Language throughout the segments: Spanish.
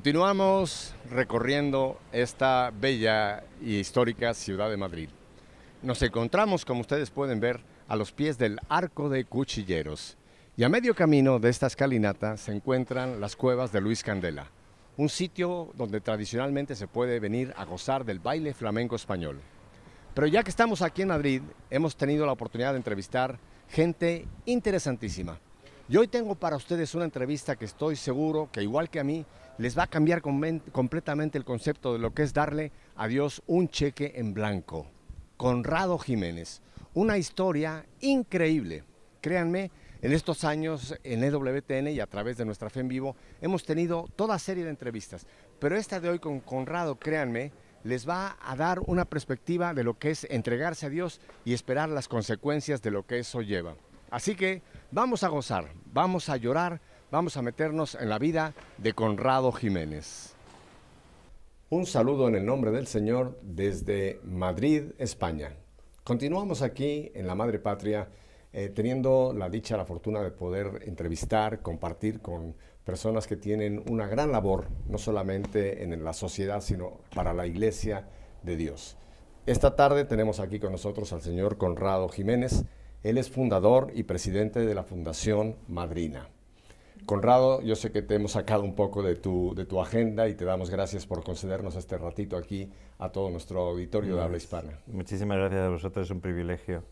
Continuamos recorriendo esta bella y histórica ciudad de Madrid. Nos encontramos, como ustedes pueden ver, a los pies del Arco de Cuchilleros. Y a medio camino de esta escalinata se encuentran las cuevas de Luis Candela, un sitio donde tradicionalmente se puede venir a gozar del baile flamenco español. Pero ya que estamos aquí en Madrid, hemos tenido la oportunidad de entrevistar gente interesantísima. Y hoy tengo para ustedes una entrevista que estoy seguro que igual que a mí, les va a cambiar completamente el concepto de lo que es darle a Dios un cheque en blanco. Conrado Jiménez, una historia increíble. Créanme, en estos años en EWTN y a través de nuestra fe en vivo hemos tenido toda serie de entrevistas, pero esta de hoy con Conrado, créanme, les va a dar una perspectiva de lo que es entregarse a Dios y esperar las consecuencias de lo que eso lleva. Así que vamos a gozar, vamos a llorar, vamos a meternos en la vida de Conrado Jiménez. Un saludo en el nombre del Señor desde Madrid, España. Continuamos aquí en la Madre Patria eh, teniendo la dicha, la fortuna de poder entrevistar, compartir con personas que tienen una gran labor, no solamente en la sociedad, sino para la Iglesia de Dios. Esta tarde tenemos aquí con nosotros al señor Conrado Jiménez. Él es fundador y presidente de la Fundación Madrina. Conrado, yo sé que te hemos sacado un poco de tu, de tu agenda y te damos gracias por concedernos este ratito aquí a todo nuestro auditorio de habla hispana. Muchísimas gracias a vosotros, es un privilegio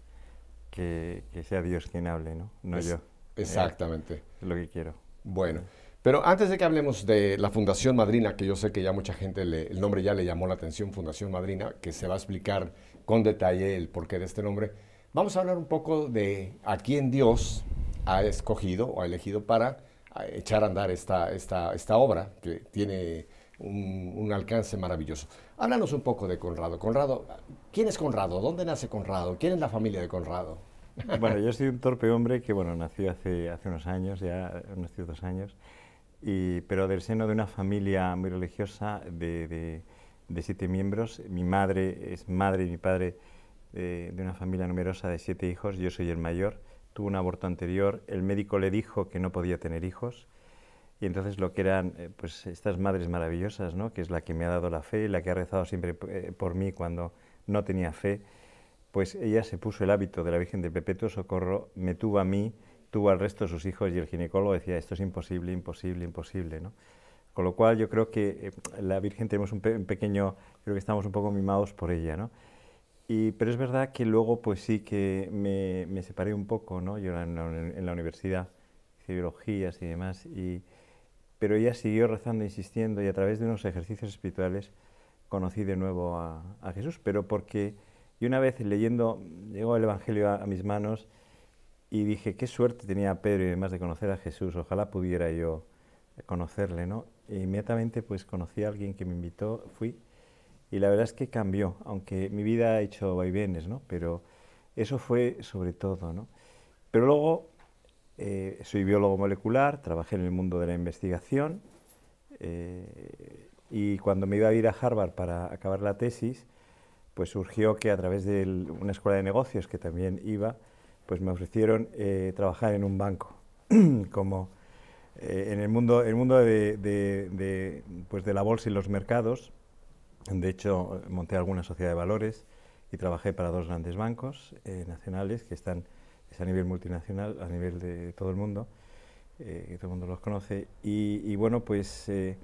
que, sea Dios quien hable, ¿no? No yo. Exactamente. es lo que quiero. Bueno, pero antes de que hablemos de la Fundación Madrina, que yo sé que ya mucha gente, el nombre ya le llamó la atención, Fundación Madrina, que se va a explicar con detalle el porqué de este nombre, vamos a hablar un poco de a quién Dios ha escogido o ha elegido para echar a andar esta, esta, esta obra que tiene un, alcance maravilloso. Háblanos un poco de Conrado. Conrado, ¿quién es Conrado? ¿Dónde nace Conrado? ¿Quién es la familia de Conrado? Bueno, yo soy un torpe hombre que, bueno, nació hace, hace unos años, ya unos ciertos años, y, pero del seno de una familia muy religiosa de, de, siete miembros. Mi madre es madre y mi padre de, de una familia numerosa de siete hijos, yo soy el mayor tuvo un aborto anterior, el médico le dijo que no podía tener hijos y entonces lo que eran eh, pues estas madres maravillosas, ¿no? que es la que me ha dado la fe, la que ha rezado siempre eh, por mí cuando no tenía fe, pues ella se puso el hábito de la Virgen de Perpetuo Socorro, me tuvo a mí, tuvo al resto de sus hijos y el ginecólogo decía esto es imposible, imposible, imposible. ¿no? Con lo cual yo creo que eh, la Virgen tenemos un, un, pequeño, creo que estamos un poco mimados por ella. ¿no? Y, pero es verdad que luego pues sí que me, me separé un poco, ¿no? Yo en la, en la universidad hice biologías y demás, y, pero ella siguió rezando, insistiendo, y a través de unos ejercicios espirituales conocí de nuevo a, Jesús, pero porque y una vez leyendo, llegó el Evangelio a, a, mis manos y dije, qué suerte tenía Pedro y demás de conocer a Jesús, ojalá pudiera yo conocerle, ¿no? E inmediatamente pues conocí a alguien que me invitó, fui y la verdad es que cambió, aunque mi vida ha hecho vaivenes, ¿no? Pero eso fue sobre todo, ¿no? Pero luego eh, soy biólogo molecular, trabajé en el mundo de la investigación eh, y cuando me iba a ir a Harvard para acabar la tesis, pues surgió que a través de una escuela de negocios que también iba, pues me ofrecieron eh, trabajar en un banco, como en el mundo, el mundo de, pues de la bolsa y los mercados, de hecho, monté alguna sociedad de valores y trabajé para dos grandes bancos eh, nacionales que están a nivel multinacional, a nivel de todo el mundo, eh, todo el mundo los conoce. Y, bueno, pues eh,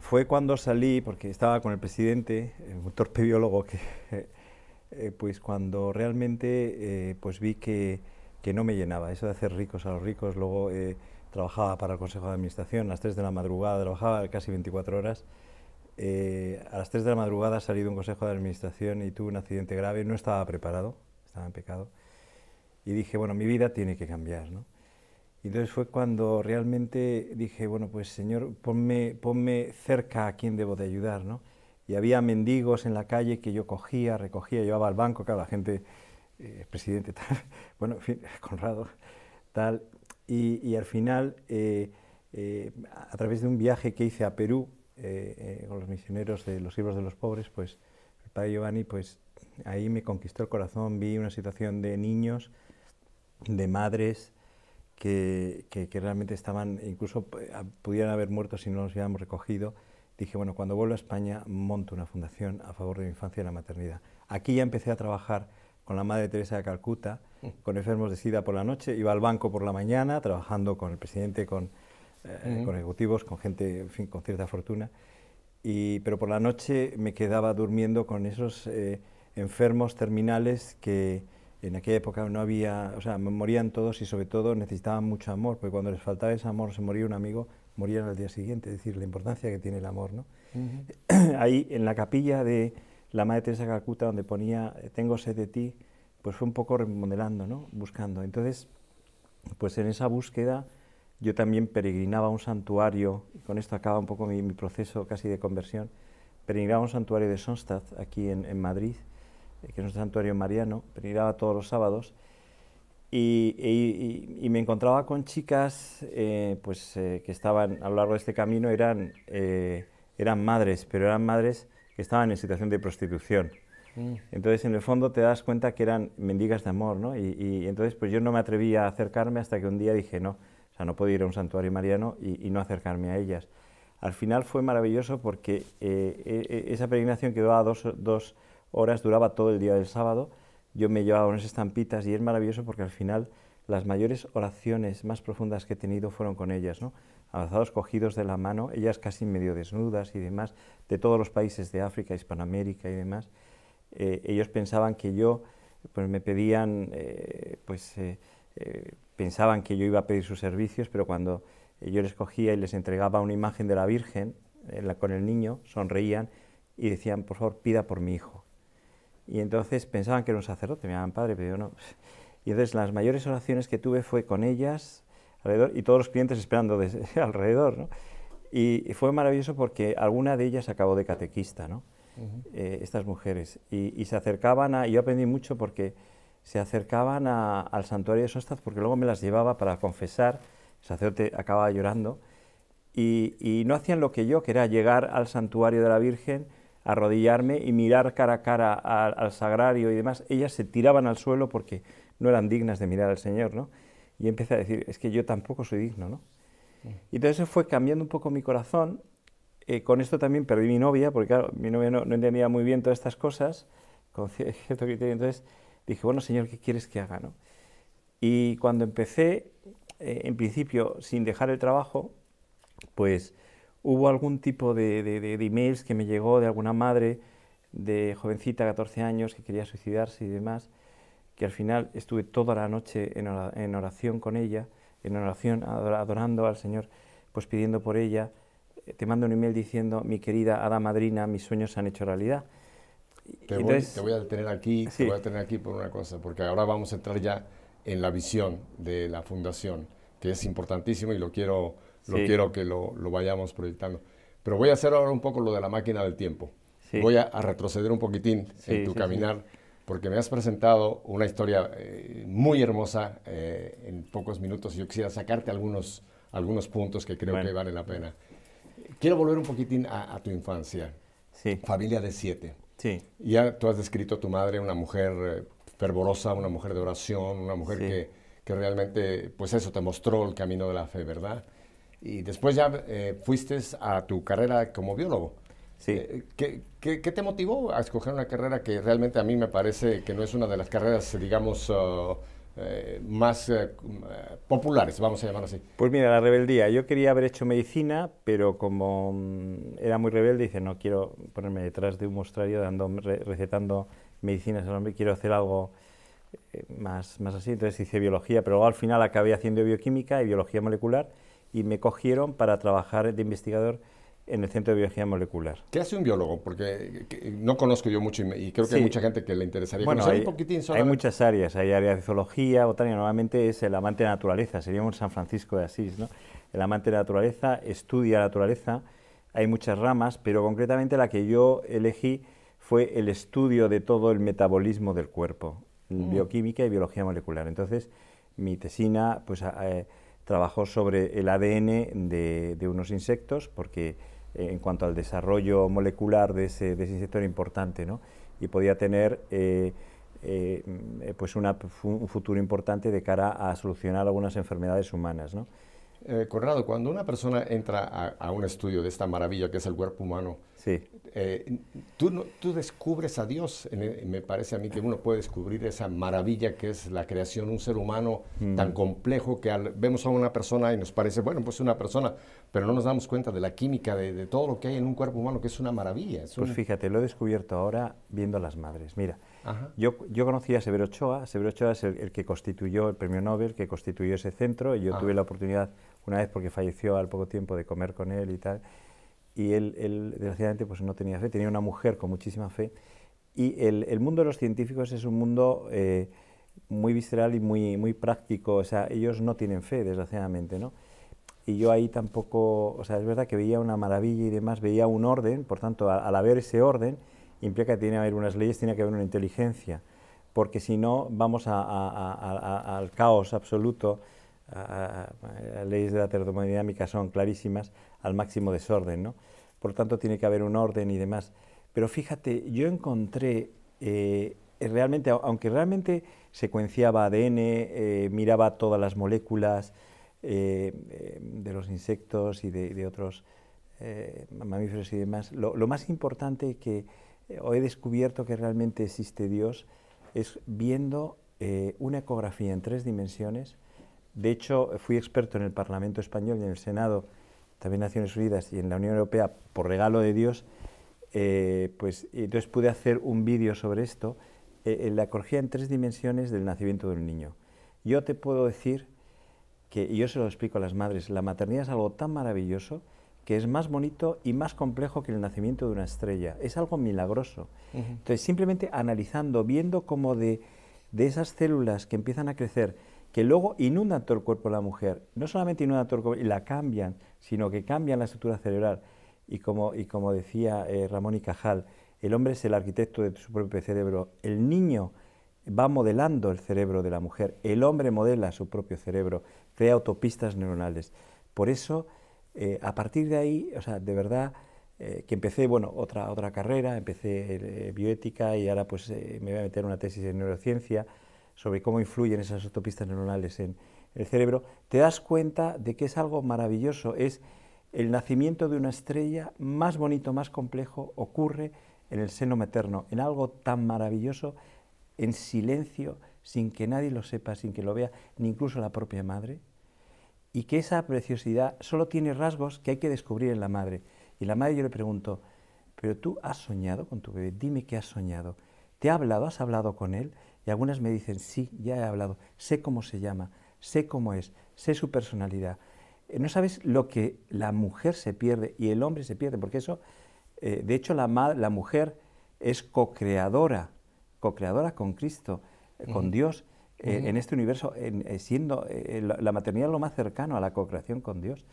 fue cuando salí, porque estaba con el presidente, un torpe biólogo, que, pues cuando realmente pues vi que, que, no me llenaba. Eso de hacer ricos a los ricos, luego trabajaba para el Consejo de Administración a las 3 de la madrugada, trabajaba casi 24 horas eh, a las 3 de la madrugada ha salido un consejo de administración y tuve un accidente grave, no estaba preparado, estaba en pecado, y dije, bueno, mi vida tiene que cambiar, ¿no? Y entonces fue cuando realmente dije, bueno, pues Señor, ponme, ponme cerca a quien debo de ayudar, ¿no? Y había mendigos en la calle que yo cogía, recogía, llevaba al banco, claro, la gente, eh, presidente, tal, bueno, en fin, Conrado, tal, y, al final, eh, a través de un viaje que hice a Perú, eh, eh, con los misioneros de los libros de los pobres, pues el padre Giovanni, pues ahí me conquistó el corazón, vi una situación de niños, de madres, que, que, realmente estaban, incluso pudieran haber muerto si no los hubiéramos recogido, dije, bueno, cuando vuelvo a España monto una fundación a favor de la infancia y la maternidad. Aquí ya empecé a trabajar con la Madre Teresa de Calcuta, mm. con enfermos de SIDA por la noche, iba al banco por la mañana, trabajando con el presidente, con, eh, con ejecutivos, con gente, en fin, con cierta fortuna, y, pero por la noche me quedaba durmiendo con esos eh, enfermos terminales que en aquella época no había, o sea, morían todos y sobre todo necesitaban mucho amor, porque cuando les faltaba ese amor, se moría un amigo, morían al día siguiente, es decir, la importancia que tiene el amor, ¿no? Ahí, en la capilla de la Madre Teresa de Calcuta, donde ponía, tengo sed de ti, pues fue un poco remodelando, ¿no? Buscando. Entonces, pues en esa búsqueda yo también peregrinaba a un santuario, y con esto acaba un poco mi, proceso casi de conversión, peregrinaba a un santuario de Sonstadt, aquí en, Madrid, eh, que es un santuario mariano, peregrinaba todos los sábados, y, me encontraba con chicas eh, pues, eh, que estaban a lo largo de este camino, eran, eran madres, pero eran madres que estaban en situación de prostitución. Mm. Entonces, en el fondo te das cuenta que eran mendigas de amor, ¿no? Y, y, entonces, pues yo no me atreví a acercarme hasta que un día dije, no, o sea, no puedo ir a un santuario mariano y, no acercarme a ellas. Al final fue maravilloso porque eh, e, e, esa peregrinación que duraba dos, dos, horas, duraba todo el día del sábado. Yo me llevaba unas estampitas y es maravilloso porque al final las mayores oraciones más profundas que he tenido fueron con ellas, ¿no? abrazados, cogidos de la mano, ellas casi medio desnudas y demás, de todos los países de África, Hispanoamérica y demás. Eh, ellos pensaban que yo, pues me pedían, eh, pues pensaban que yo iba a pedir sus servicios, pero cuando yo les cogía y les entregaba una imagen de la Virgen con el niño, sonreían y decían, por favor, pida por mi hijo. Y entonces pensaban que era un sacerdote, me llamaban padre, pero yo no. Y entonces las mayores oraciones que tuve fue con ellas alrededor y todos los clientes esperando alrededor. ¿no? Y, fue maravilloso porque alguna de ellas acabó de catequista, ¿no? Eh, estas mujeres. Y, y, se acercaban a... Y yo aprendí mucho porque se acercaban al santuario de Sostaz porque luego me las llevaba para confesar, el sacerdote acababa llorando, y, no hacían lo que yo, que era llegar al santuario de la Virgen, arrodillarme y mirar cara a cara al, sagrario y demás. Ellas se tiraban al suelo porque no eran dignas de mirar al Señor, ¿no? Y empecé a decir, es que yo tampoco soy digno, ¿no? Y entonces eso fue cambiando un poco mi corazón. Eh, con esto también perdí mi novia, porque claro, mi novia no, no entendía muy bien todas estas cosas, con cierto criterio. Entonces, dije, bueno, Señor, ¿qué quieres que haga? ¿no? Y cuando empecé, eh, en principio, sin dejar el trabajo, pues hubo algún tipo de, de, emails que me llegó de alguna madre de jovencita, 14 años, que quería suicidarse y demás, que al final estuve toda la noche en oración con ella, en oración, adorando al Señor, pues pidiendo por ella. Te mando un email diciendo, mi querida hada madrina, mis sueños se han hecho realidad. Te, voy, a detener aquí, te voy a detener aquí por una cosa, porque ahora vamos a entrar ya en la visión de la fundación, que es importantísimo y lo quiero, lo quiero que lo, lo, vayamos proyectando. Pero voy a hacer ahora un poco lo de la máquina del tiempo. Voy a, retroceder un poquitín en tu caminar, porque me has presentado una historia eh, muy hermosa eh, en pocos minutos y yo quisiera sacarte algunos, algunos puntos que creo que valen la pena. Quiero volver un poquitín a, a tu infancia. Familia de siete. Sí. Ya tú has descrito a tu madre, una mujer eh, fervorosa, una mujer de oración, una mujer que, que, realmente, pues eso, te mostró el camino de la fe, ¿verdad? Y después ya eh, fuiste a tu carrera como biólogo. Sí. Eh, ¿qué, qué, te motivó a escoger una carrera que realmente a mí me parece que no es una de las carreras, digamos, uh, eh, más eh, populares, vamos a llamar así? Pues mira, la rebeldía. Yo quería haber hecho medicina, pero como mm, era muy rebelde, dice, no quiero ponerme detrás de un mostrario dando, recetando medicinas al hombre, quiero hacer algo eh, más, más así. Entonces hice biología, pero luego al final acabé haciendo bioquímica y biología molecular y me cogieron para trabajar de investigador en el Centro de Biología Molecular. ¿Qué hace un biólogo? Porque no conozco yo mucho y, creo que hay mucha gente que le interesaría bueno, hay, un poquitín Hay muchas áreas, hay áreas de zoología, botánica, normalmente es el amante de la naturaleza, sería un San Francisco de Asís, ¿no? El amante de la naturaleza estudia la naturaleza, hay muchas ramas, pero concretamente la que yo elegí fue el estudio de todo el metabolismo del cuerpo, mm. bioquímica y biología molecular. Entonces, mi tesina pues, eh, trabajó sobre el ADN de, de unos insectos, porque en cuanto al desarrollo molecular de ese, de ese insecto era importante, ¿no? Y podía tener, eh, eh, pues un futuro importante de cara a solucionar algunas enfermedades humanas. ¿no? Eh, Conrado, cuando una persona entra a, un estudio de esta maravilla que es el cuerpo humano, sí. Eh, tú, tú, descubres a Dios. me parece a mí que uno puede descubrir esa maravilla que es la creación de un ser humano mm. tan complejo que vemos a una persona y nos parece, bueno, pues una persona, pero no nos damos cuenta de la química, de, todo lo que hay en un cuerpo humano, que es una maravilla. pues fíjate, lo he descubierto ahora viendo a las madres. Mira, yo, yo conocí a Severo Ochoa. Severo Ochoa es el, que constituyó el premio Nobel, que constituyó ese centro, y yo tuve la oportunidad una vez porque falleció al poco tiempo de comer con él y tal, y él, él desgraciadamente pues no tenía fe, tenía una mujer con muchísima fe, y el, el mundo de los científicos es un mundo eh, muy visceral y muy, muy práctico, o sea, ellos no tienen fe, desgraciadamente, ¿no? Y yo ahí tampoco, o sea, es verdad que veía una maravilla y demás, veía un orden, por tanto, al haber ese orden, implica que tiene que haber unas leyes, tiene que haber una inteligencia, porque si no, vamos a, al caos absoluto, las leyes de la termodinámica son clarísimas, al máximo desorden, ¿no? Por tanto, tiene que haber un orden y demás. Pero fíjate, yo encontré eh, realmente, aunque realmente secuenciaba ADN, eh, miraba todas las moléculas eh, de los insectos y de, otros mamíferos y demás, lo, lo, más importante que hoy he descubierto que realmente existe Dios es viendo una ecografía en tres dimensiones de hecho, fui experto en el Parlamento Español y en el Senado, también Naciones Unidas y en la Unión Europea, por regalo de Dios, eh, pues entonces pude hacer un vídeo sobre esto, eh, la ecología en tres dimensiones del nacimiento de un niño. Yo te puedo decir que, y yo se lo explico a las madres, la maternidad es algo tan maravilloso que es más bonito y más complejo que el nacimiento de una estrella. Es algo milagroso. Entonces, simplemente analizando, viendo cómo de, de esas células que empiezan a crecer, que luego inundan todo el cuerpo de la mujer. No solamente inundan todo el cuerpo y la cambian, sino que cambian la estructura cerebral. Y como, y como decía eh, Ramón y Cajal, el hombre es el arquitecto de su propio cerebro. El niño va modelando el cerebro de la mujer. El hombre modela su propio cerebro, crea autopistas neuronales. Por eso, eh, a partir de ahí, o sea, de verdad, eh, que empecé, bueno, otra, otra carrera, empecé bioética y ahora pues me voy a meter una tesis en neurociencia sobre cómo influyen esas autopistas neuronales en el cerebro, te das cuenta de que es algo maravilloso, es el nacimiento de una estrella más bonito, más complejo, ocurre en el seno materno, en algo tan maravilloso, en silencio, sin que nadie lo sepa, sin que lo vea, ni incluso la propia madre, y que esa preciosidad solo tiene rasgos que hay que descubrir en la madre. Y la madre yo le pregunto, pero tú has soñado con tu bebé, dime qué has soñado. ¿Te ha hablado? ¿Has hablado con él? Y algunas me dicen, sí, ya he hablado, sé cómo se llama, sé cómo es, sé su personalidad. Eh, no sabes lo que la mujer se pierde y el hombre se pierde, porque eso, eh, de hecho, la, la, mujer es co-creadora, co-creadora con Cristo, eh, con Dios, en este universo, siendo la, maternidad lo más cercano a la co-creación con Dios.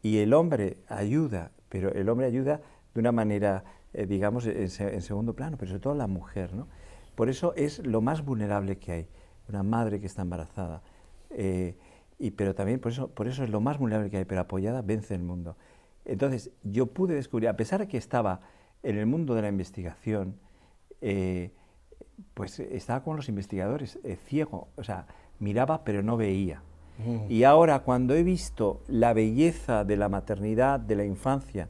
Y el hombre ayuda, pero el hombre ayuda de una manera, digamos, en, en, segundo plano, pero sobre todo la mujer, ¿no? Por eso es lo más vulnerable que hay, una madre que está embarazada. Eh, y, pero también por eso, por eso es lo más vulnerable que hay, pero apoyada vence el mundo. Entonces yo pude descubrir, a pesar de que estaba en el mundo de la investigación, eh, pues estaba con los investigadores, eh, ciego, o sea, miraba pero no veía. Mm. Y ahora cuando he visto la belleza de la maternidad, de la infancia,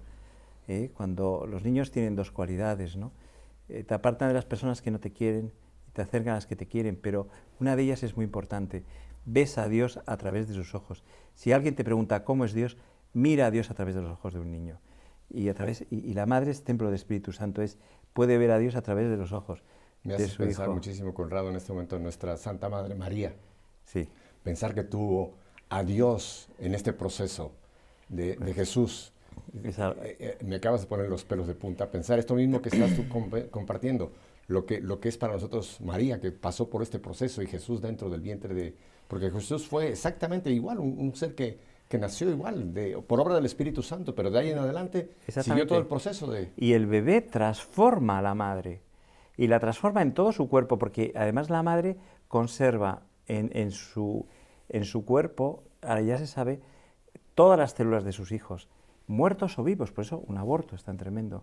cuando los niños tienen dos cualidades, ¿no? Eh, te apartan de las personas que no te quieren y te acercan a las que te quieren, pero una de ellas es muy importante. Ves a Dios a través de sus ojos. Si alguien te pregunta cómo es Dios, mira a Dios a través de los ojos de un niño. Y, a través, y, la madre es templo del Espíritu Santo, es, puede ver a Dios a través de los ojos. Me hace pensar muchísimo, Conrado, en este momento en nuestra Santa Madre María. Sí. Pensar que tuvo a Dios en este proceso de, de Jesús eh, eh, me acabas de poner los pelos de punta. Pensar esto mismo que estás tú compartiendo, lo que, lo que es para nosotros María, que pasó por este proceso y Jesús dentro del vientre de... Porque Jesús fue exactamente igual, un, ser que, que, nació igual, de, por obra del Espíritu Santo, pero de ahí en adelante siguió todo el proceso de... Y el bebé transforma a la madre, y la transforma en todo su cuerpo, porque además la madre conserva en, en, su, en su cuerpo, ahora ya se sabe, todas las células de sus hijos muertos o vivos, por eso un aborto es tan tremendo.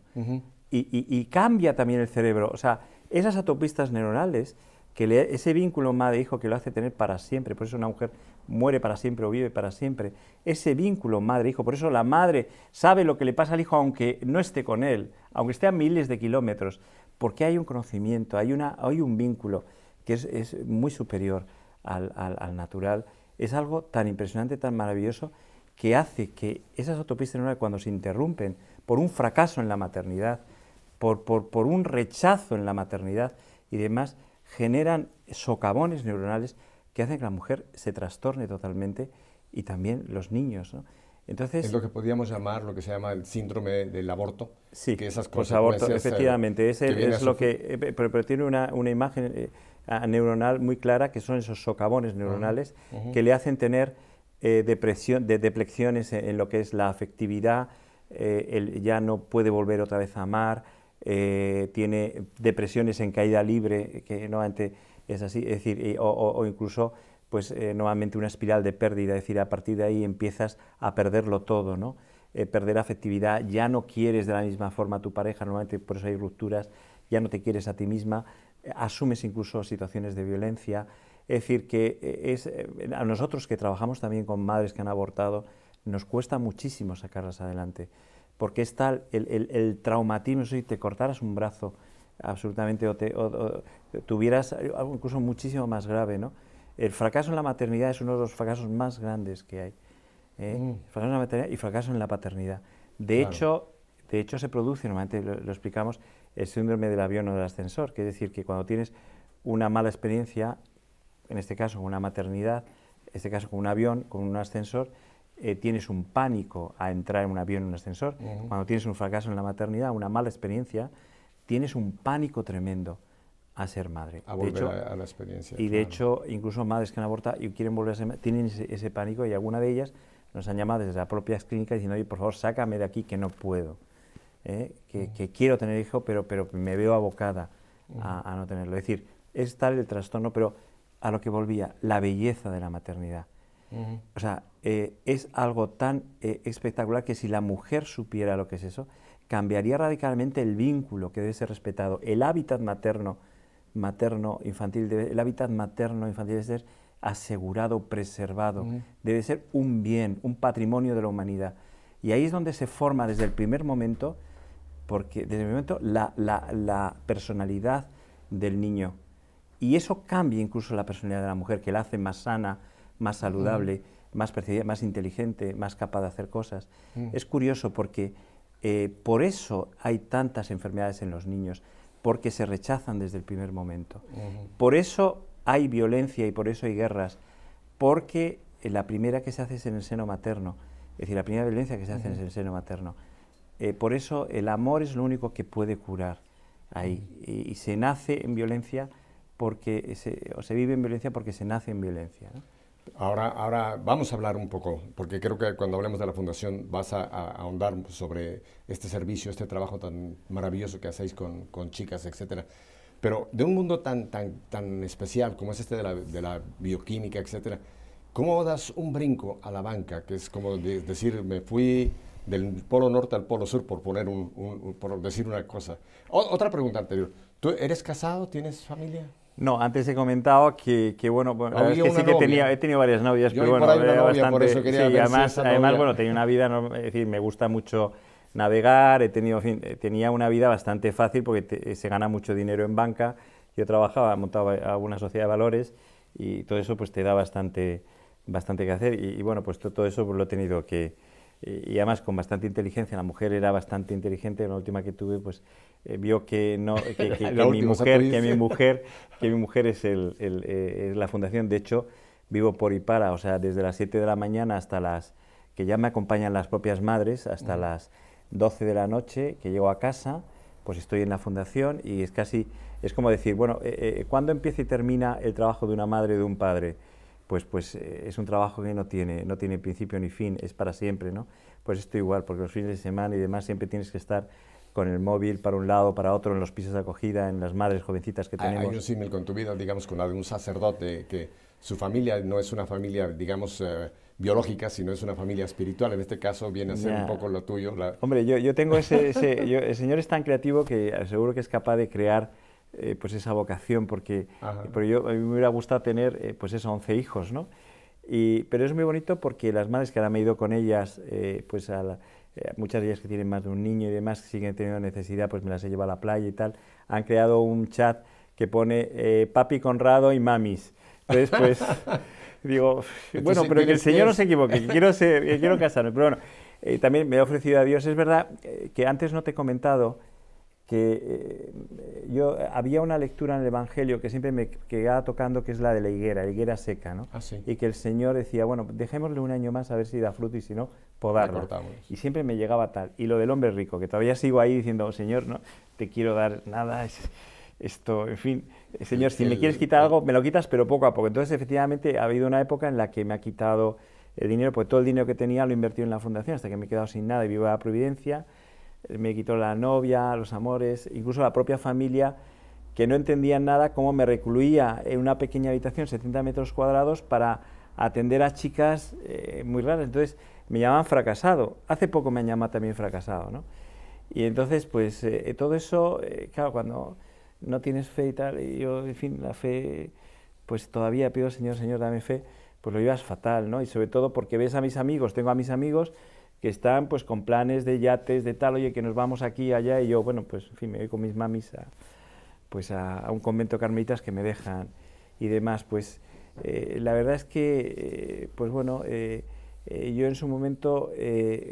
y, cambia también el cerebro, o sea, esas autopistas neuronales que ese vínculo madre-hijo que lo hace tener para siempre, por eso una mujer muere para siempre o vive para siempre, ese vínculo madre-hijo, por eso la madre sabe lo que le pasa al hijo aunque no esté con él, aunque esté a miles de kilómetros, porque hay un conocimiento, hay, una, hay un vínculo que es, muy superior al, natural, es algo tan impresionante, tan maravilloso, que hace que esas autopistas neuronales cuando se interrumpen por un fracaso en la maternidad, por, por un rechazo en la maternidad y demás, generan socavones neuronales que hacen que la mujer se trastorne totalmente y también los niños. Entonces, es lo que podríamos llamar, lo que se llama el síndrome del aborto. Sí, que esas cosas. Aborto, efectivamente, es, es lo que, eh, pero, tiene una, una imagen eh, neuronal muy clara que son esos socavones neuronales que le hacen tener eh, depresión, de deplexiones en, lo que es la afectividad, él ya no puede volver otra vez a amar, eh, tiene depresiones en caída libre, que nuevamente es así, decir, o, incluso pues eh, nuevamente una espiral de pérdida, es decir, a partir de ahí empiezas a perderlo todo, ¿no? Eh, perder afectividad, ya no quieres de la misma forma a tu pareja, normalmente por eso hay rupturas, ya no te quieres a ti misma, asumes incluso situaciones de violencia, es decir, que es, a nosotros que trabajamos también con madres que han abortado, nos cuesta muchísimo sacarlas adelante porque es tal el, traumatismo, si te cortaras un brazo absolutamente o, te, tuvieras algo incluso muchísimo más grave, ¿no? El fracaso en la maternidad es uno de los fracasos más grandes que hay. ¿eh? Mm. Fracaso en la maternidad y fracaso en la paternidad. De, hecho, de hecho, se produce, normalmente lo, explicamos, el síndrome del avión o del ascensor, que es decir, que cuando tienes una mala experiencia, en este caso con una maternidad, en este caso con un avión, con un ascensor, eh, tienes un pánico a entrar en un avión, en un ascensor, cuando tienes un fracaso en la maternidad, una mala experiencia, tienes un pánico tremendo a ser madre. A volver a, la experiencia. Y de hecho, incluso madres que han abortado y quieren volver a ser tienen ese, pánico y alguna de ellas nos han llamado desde la propia clínica diciendo, oye, por favor, sácame de aquí que no puedo, ¿eh? que, quiero tener hijo, pero, pero me veo abocada a, a, no tenerlo. Es decir, es tal el trastorno, pero a lo que volvía, la belleza de la maternidad. O sea, eh, es algo tan eh, espectacular que si la mujer supiera lo que es eso, cambiaría radicalmente el vínculo que debe ser respetado. El hábitat materno, materno infantil, el hábitat materno infantil debe ser asegurado, preservado, debe ser un bien, un patrimonio de la humanidad. Y ahí es donde se forma desde el primer momento, porque desde el momento la, la personalidad del niño. Y eso cambia incluso la personalidad de la mujer, que la hace más sana, más saludable, más, más inteligente, más capaz de hacer cosas. Mm. Es curioso porque eh, por eso hay tantas enfermedades en los niños, porque se rechazan desde el primer momento. Por eso hay violencia y por eso hay guerras, porque eh, la primera que se hace es en el seno materno, es decir, la primera violencia que se hace es en el seno materno. Eh, por eso el amor es lo único que puede curar ahí. y, se nace en violencia porque se, o se vive en violencia porque se nace en violencia. Ahora, ahora vamos a hablar un poco, porque creo que cuando hablemos de la fundación vas a, ahondar sobre este servicio, este trabajo tan maravilloso que hacéis con, con, chicas, etcétera. Pero de un mundo tan, tan, tan especial como es este de la, de la bioquímica, etcétera, ¿cómo das un brinco a la banca? Que es como decir, me fui del polo norte al polo sur, por poner un, por decir una cosa. otra pregunta anterior. ¿Tú eres casado? ¿Tienes familia? No, antes he comentado que, que bueno, la es que sí que tenía, he tenido varias novias, pero bueno, era bastante, sí, además, además bueno, tenía una vida, es decir, me gusta mucho navegar, he tenido, fin, eh, tenía una vida bastante fácil porque se gana mucho dinero en banca, yo trabajaba, montaba alguna sociedad de valores y todo eso pues te da bastante, bastante que hacer y, bueno, pues todo, eso pues, lo he tenido que, y además con bastante inteligencia, la mujer era bastante inteligente, la última que tuve pues eh, vio que no que, mi mujer, que mi mujer que mi mujer es, el, eh, la fundación, de hecho vivo por y para, o sea, desde las 7 de la mañana hasta las que ya me acompañan las propias madres hasta las 12 de la noche que llego a casa, pues estoy en la fundación y es casi es como decir, bueno, eh, ¿cuándo empieza y termina el trabajo de una madre o de un padre? Pues, pues eh, es un trabajo que no tiene, no tiene principio ni fin, es para siempre, ¿no? Pues esto igual, porque los fines de semana y demás siempre tienes que estar con el móvil para un lado, para otro, en los pisos de acogida, en las madres jovencitas que tenemos. Hay un símil con tu vida, digamos, con la de un sacerdote, que su familia no es una familia, digamos, eh, biológica, sino es una familia espiritual. En este caso viene a ser un poco lo tuyo. Hombre, yo, yo tengo ese... ese el Señor es tan creativo que seguro que es capaz de crear eh, pues esa vocación, porque, porque, yo, a mí me hubiera gustado tener, eh, pues eso, 11 hijos, ¿no? Y, pero es muy bonito porque las madres que ahora me he ido con ellas, pues a muchas de ellas que tienen más de un niño y demás, que siguen teniendo necesidad, pues me las he llevado a la playa y tal, han creado un chat que pone papi Conrado y mamis. Entonces, pues, digo, bueno, pero que el Señor no se equivoque, que quiero, ser, que quiero casarme. Pero bueno, eh, también me he ofrecido a Dios. Es verdad eh, que antes no te he comentado que eh, yo había una lectura en el Evangelio que siempre me quedaba tocando, que es la de la higuera, la higuera seca, ¿no? Ah, y que el Señor decía, bueno, dejémosle un año más a ver si da fruto y si no, podarlo. Y siempre me llegaba tal. Y lo del hombre rico, que todavía sigo ahí diciendo, Señor, no te quiero dar nada, esto, en fin, Señor, si me quieres quitar algo, me lo quitas, pero poco a poco. Entonces, efectivamente, ha habido una época en la que me ha quitado el dinero, pues todo el dinero que tenía lo invertí en la fundación hasta que me he quedado sin nada y vivo a la Providencia. Me quitó la novia, los amores, incluso la propia familia, que no entendían nada cómo me recluía en una pequeña habitación, 70 metros cuadrados, para atender a chicas eh, muy raras. Entonces me llamaban fracasado. Hace poco me han llamado también fracasado, ¿no? Y entonces, pues eh, todo eso, eh, claro, cuando no tienes fe y tal, y yo, en fin, la fe, pues todavía pido, Señor, Señor, dame fe pues lo llevas fatal, ¿no? Y sobre todo porque ves a mis amigos, tengo a mis amigos que están pues con planes de yates, de tal, oye, que nos vamos aquí, allá, y yo, bueno, pues en fin, me voy con mis mamis a, pues a, un convento carmelitas que me dejan y demás, pues eh, la verdad es que, eh, pues bueno, eh, yo en su momento,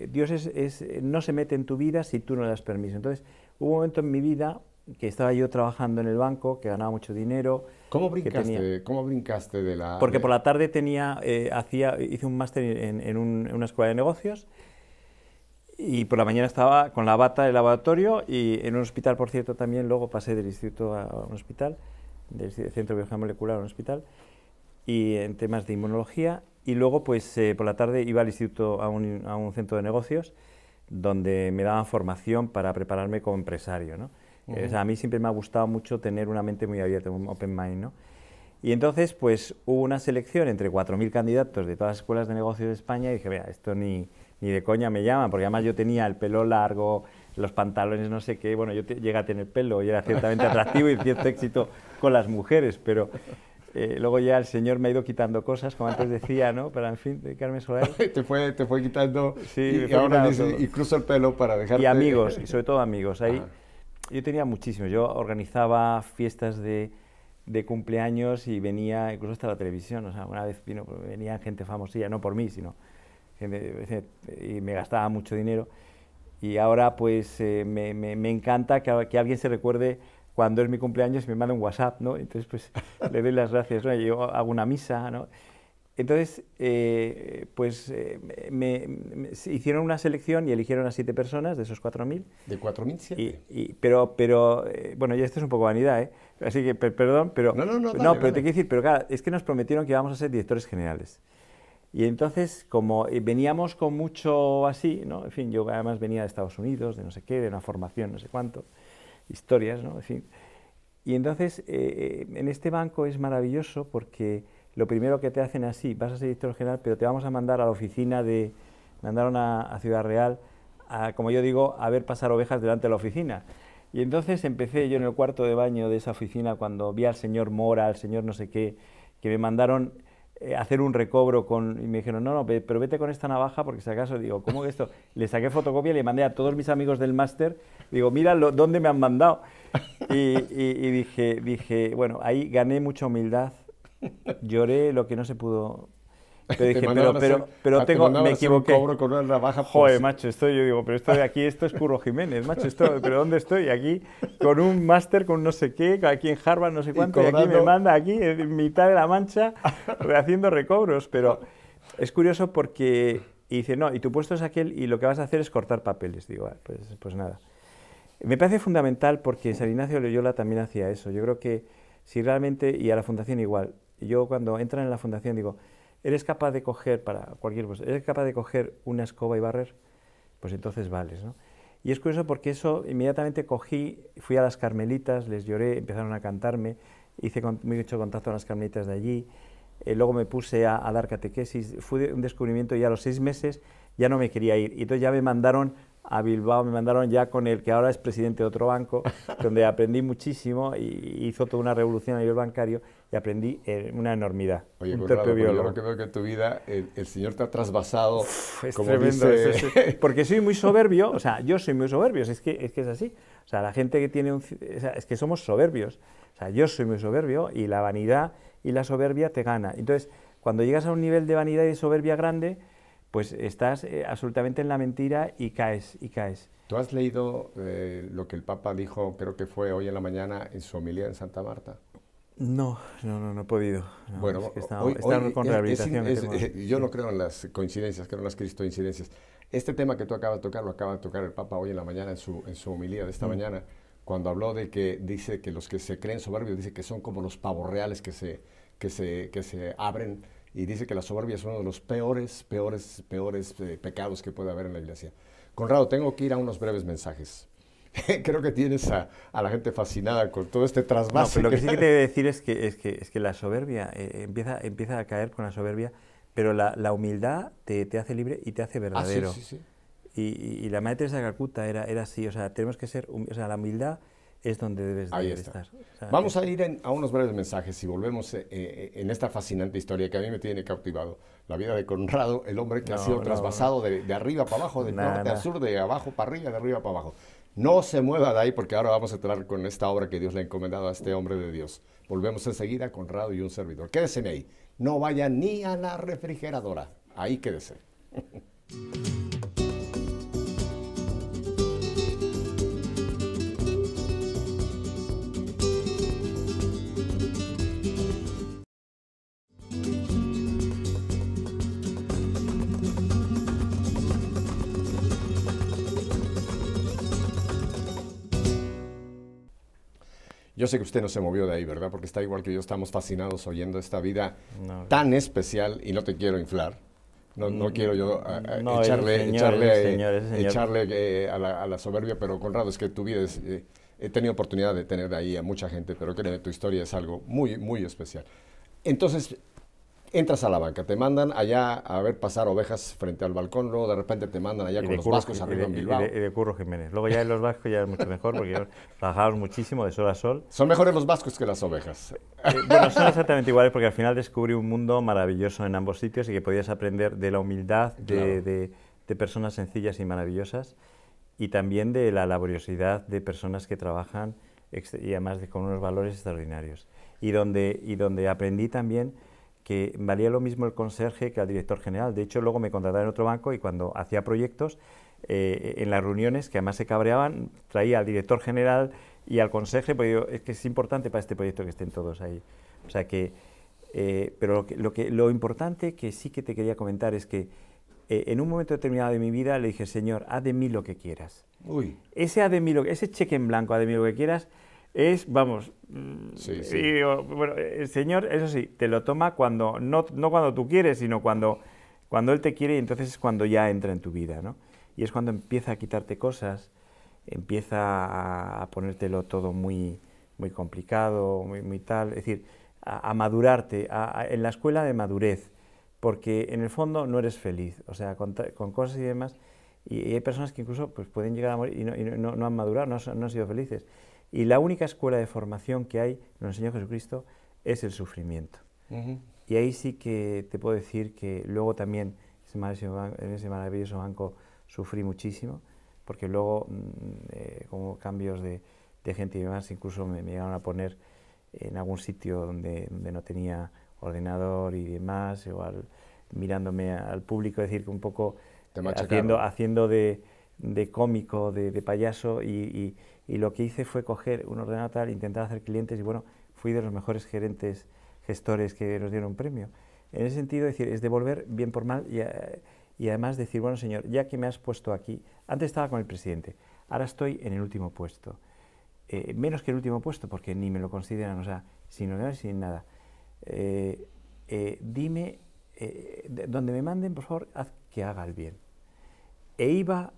Dios es, no se mete en tu vida si tú no le das permiso. Entonces, hubo un momento en mi vida que estaba yo trabajando en el banco, que ganaba mucho dinero. ¿Cómo brincaste, ¿cómo brincaste de la...? Porque por la tarde tenía, hacía, hice un máster en, una escuela de negocios y por la mañana estaba con la bata del laboratorio y en un hospital, por cierto, también luego pasé del instituto a un hospital, del Centro de Biología Molecular a un hospital, y en temas de inmunología. Y luego, pues eh, por la tarde iba al instituto a un, a un centro de negocios donde me daban formación para prepararme como empresario, ¿no? a mí siempre me ha gustado mucho tener una mente muy abierta, un open mind, ¿no? Y entonces, pues hubo una selección entre 4.000 candidatos de todas las escuelas de negocios de España y dije, vea, esto ni, ni de coña me llaman, porque además yo tenía el pelo largo, los pantalones no sé qué, bueno, yo llegué a tener pelo y era ciertamente atractivo y cierto éxito con las mujeres, pero eh, luego ya el Señor me ha ido quitando cosas, como antes decía, ¿no? Pero en fin, a él. te, fue, te fue quitando sí, y, ahora incluso el pelo para dejarte... Y amigos, y sobre todo amigos. Ahí yo tenía muchísimo. Yo organizaba fiestas de, de, cumpleaños y venía incluso hasta la televisión. O sea, una vez vino, venía gente famosilla, no por mí, sino y me gastaba mucho dinero. Y ahora pues eh, me, me, encanta que, que, alguien se recuerde cuando es mi cumpleaños y me manda un WhatsApp, ¿no? Entonces pues le doy las gracias, ¿no? Yo hago una misa, ¿no? Entonces, eh, pues eh, me, hicieron una selección y eligieron a siete personas de esos 4.000. ¿De 4.007? Y, pero, pero eh, bueno, ya esto es un poco vanidad, ¿eh? Así que, perdón, pero... No, no, no, no pero te quiero decir, pero claro, es que nos prometieron que íbamos a ser directores generales. Y entonces, como veníamos con mucho así, ¿no? En fin, yo además venía de Estados Unidos, de no sé qué, de una formación, no sé cuánto, historias, ¿no? En fin. Y entonces, en este banco es maravilloso porque lo primero que te hacen así, vas a ser director general, pero te vamos a mandar a la oficina de, mandaron a, Ciudad Real, a, como yo digo, a ver pasar ovejas delante de la oficina. Y entonces empecé yo en el cuarto de baño de esa oficina cuando vi al señor Mora, al señor no sé qué, que me mandaron eh, hacer un recobro con, y me dijeron, no, no, pero vete con esta navaja porque si acaso, digo, ¿cómo que esto? Le saqué fotocopia y le mandé a todos mis amigos del máster, digo, mira dónde me han mandado. Y, y, dije, dije, bueno, ahí gané mucha humildad, Lloré lo que no se pudo. Pero dije, pero, pero, pero tengo, me equivoqué. cobro con una navaja. Joder, macho, estoy, yo digo, pero esto de aquí, esto es Curro Jiménez, macho, esto, pero ¿dónde estoy? Aquí, con un máster, con no sé qué, aquí en Harvard, no sé cuánto, y, aquí me manda, aquí, en mitad de la mancha, haciendo recobros. Pero es curioso porque, y dice, no, y tu puesto es aquel, y lo que vas a hacer es cortar papeles. Digo, ah, pues, pues nada. Me parece fundamental porque San Ignacio Loyola también hacía eso. Yo creo que si realmente, y a la Fundación igual, yo cuando entran en la fundación digo, ¿eres capaz de coger, para cualquier cosa, ¿eres capaz de coger una escoba y barrer? Pues entonces vales, ¿no? Y es curioso porque eso inmediatamente cogí, fui a las carmelitas, les lloré, empezaron a cantarme, hice mucho contacto con las carmelitas de allí, eh, luego me puse a, dar catequesis, fue un descubrimiento y a los seis meses ya no me quería ir. Y entonces ya me mandaron a Bilbao, me mandaron ya con el que ahora es presidente de otro banco, donde aprendí muchísimo y hizo toda una revolución a nivel bancario y aprendí eh, una enormidad. Oye, un Conrado, yo lo que veo que en tu vida el, Señor te ha trasvasado. es tremendo, porque soy muy soberbio, o sea, yo soy muy soberbio, es que, es que es así. O sea, la gente que tiene un... es que somos soberbios. O sea, yo soy muy soberbio y la vanidad y la soberbia te gana. Entonces, cuando llegas a un nivel de vanidad y de soberbia grande, pues estás eh, absolutamente en la mentira y caes, y caes. ¿Tú has leído eh, lo que el Papa dijo, creo que fue hoy en la mañana, en su homilía en Santa Marta? No, no, no, no he podido. bueno, hoy, con rehabilitación. Eh, yo no creo en las coincidencias, creo en las cristoincidencias. Este tema que tú acabas de tocar, lo acaba de tocar el Papa hoy en la mañana, en su, en su homilía de esta mm. mañana, cuando habló de que dice que los que se creen soberbios, dice que son como los pavos reales que se, que se, que se abren y dice que la soberbia es uno de los peores, peores, peores eh, pecados que puede haber en la iglesia. Conrado, tengo que ir a unos breves mensajes. Creo que tienes a, la gente fascinada con todo este trasvase. No, pero lo que sí que te debe decir es que, es que, es que la soberbia eh, empieza, empieza a caer con la soberbia, pero la, la humildad te, te, hace libre y te hace verdadero. Ah, sí, sí, sí. Y, y, la Madre Teresa de Calcuta era, era así, o sea, tenemos que ser, o sea, la humildad es donde debes de estar. Vamos a ir a unos breves mensajes y volvemos eh, eh, en esta fascinante historia que a mí me tiene cautivado. La vida de Conrado, el hombre que ha sido trasvasado de, arriba para abajo, de norte a sur, de abajo para arriba, de arriba para abajo. No se mueva de ahí porque ahora vamos a entrar con esta obra que Dios le ha encomendado a este hombre de Dios. Volvemos enseguida, Conrado y un servidor. Quédese ahí. No vaya ni a la refrigeradora. Ahí quédese. Yo sé que usted no se movió de ahí, ¿verdad? Porque está igual que yo, estamos fascinados oyendo esta vida tan especial y no te quiero inflar. No, no quiero yo echarle, echarle, a, la, soberbia, pero Conrado, es que tu vida es, eh, he tenido oportunidad de tener ahí a mucha gente, pero créeme, tu historia es algo muy, muy especial. Entonces, entras a la banca, te mandan allá a ver pasar ovejas frente al balcón, luego de repente te mandan allá con los vascos arriba en Bilbao. Y de, Curro Jiménez. Luego ya en los vascos ya es mucho mejor porque trabajamos muchísimo de sol a sol. Son mejores los vascos que las ovejas. Eh, bueno, son exactamente iguales porque al final descubrí un mundo maravilloso en ambos sitios y que podías aprender de la humildad de, de personas sencillas y maravillosas y también de la laboriosidad de personas que trabajan y además de, con unos valores extraordinarios. Y donde, y donde aprendí también que valía lo mismo el conserje que el director general. De hecho, luego me contrataron en otro banco y cuando hacía proyectos, eh, en las reuniones, que además se cabreaban, traía al director general y al conserje, pues es que es importante para este proyecto que estén todos ahí. O sea que, eh, pero lo, que, lo, que, lo importante que sí que te quería comentar es que eh, en un momento determinado de mi vida le dije, Señor, haz de mí lo que quieras. Uy. Ese haz de mí lo, ese cheque en blanco, haz de mí lo que quieras, es, vamos, sí, sí. bueno, el Señor, eso sí, te lo toma cuando, no, no cuando tú quieres, sino cuando, cuando Él te quiere y entonces es cuando ya entra en tu vida, ¿no? Y es cuando empieza a quitarte cosas, empieza a, ponértelo todo muy, muy complicado, muy, muy tal, es decir, a, madurarte, en la escuela de madurez, porque en el fondo no eres feliz, o sea, con, cosas y demás, y, hay personas que incluso pues, pueden llegar a morir y no, no, han madurado, no, no han sido felices. Y la única escuela de formación que hay, nos enseñó Jesucristo, es el sufrimiento. Y ahí sí que te puedo decir que luego también en ese maravilloso banco sufrí muchísimo, porque luego mm, eh, como cambios de, gente y demás, incluso me, llegaron a poner en algún sitio donde, no tenía ordenador y demás, igual mirándome al público, decir que un poco haciendo, haciendo de, cómico, de, payaso y y lo que hice fue coger un ordenador tal, intentar hacer clientes y bueno, fui de los mejores gerentes, gestores que nos dieron un premio. En ese sentido, decir, es devolver bien por mal y, eh, y, además decir, bueno señor, ya que me has puesto aquí, antes estaba con el presidente, ahora estoy en el último puesto. Eh, menos que el último puesto, porque ni me lo consideran, o sea, sin ordenador, sin nada. Eh, dime, donde me manden, por favor, haz que haga el bien. E iba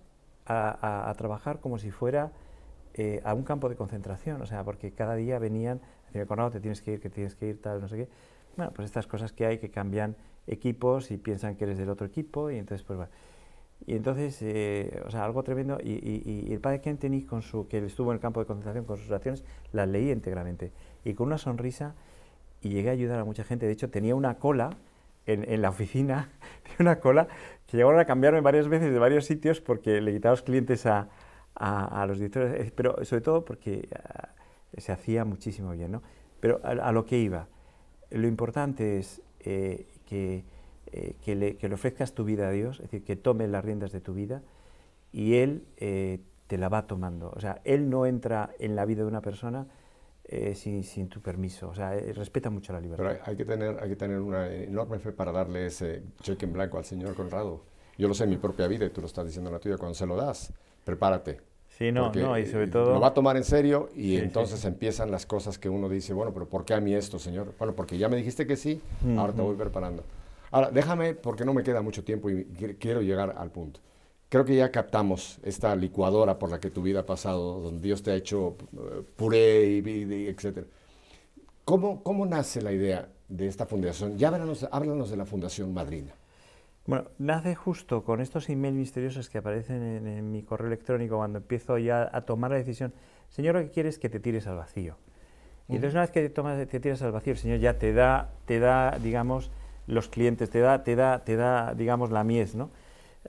a trabajar como si fuera eh, a un campo de concentración, o sea, porque cada día venían, decían, no, te tienes que ir, que tienes que ir, tal, no sé qué. Bueno, pues estas cosas que hay que cambian equipos y piensan que eres del otro equipo y entonces, pues bueno. Y entonces, eh, o sea, algo tremendo. Y, el padre Kentenich, con su, que estuvo en el campo de concentración con sus oraciones, las leí íntegramente. Y con una sonrisa, y llegué a ayudar a mucha gente. De hecho, tenía una cola en, la oficina, tenía una cola que llegaron a cambiarme varias veces de varios sitios porque le quitaba los clientes a, a, los directores, eh, pero sobre todo porque ah, se hacía muchísimo bien, ¿no? Pero a, lo que iba, lo importante es eh, que eh, que, le, que, le, ofrezcas tu vida a Dios, es decir, que tome las riendas de tu vida y Él eh, te la va tomando. O sea, Él no entra en la vida de una persona eh, sin, sin, tu permiso. O sea, respeta mucho la libertad. Pero hay, que tener, hay que tener una enorme fe para darle ese cheque en blanco al Señor Conrado. Yo lo sé en mi propia vida y tú lo estás diciendo en la tuya. Cuando se lo das, prepárate. Sí, no, no, y sobre todo... Lo va a tomar en serio y entonces empiezan las cosas que uno dice, bueno, pero ¿por qué a mí esto, Señor? Bueno, porque ya me dijiste que sí, ahora te voy preparando. Ahora, déjame, porque no me queda mucho tiempo y quiero llegar al punto. Creo que ya captamos esta licuadora por la que tu vida ha pasado, donde Dios te ha hecho eh, puré y, etcétera. ¿Cómo, ¿Cómo nace la idea de esta fundación? Ya háblanos, háblanos de la Fundación Madrina. Bueno, nace justo con estos emails misteriosos que aparecen en, mi correo electrónico cuando empiezo ya a tomar la decisión. Señor, lo que quieres es que te tires al vacío. Y entonces una vez que te, tomas, te tiras al vacío, el Señor ya te da, te da digamos, los clientes, te da, te da, te da digamos, la mies, ¿no?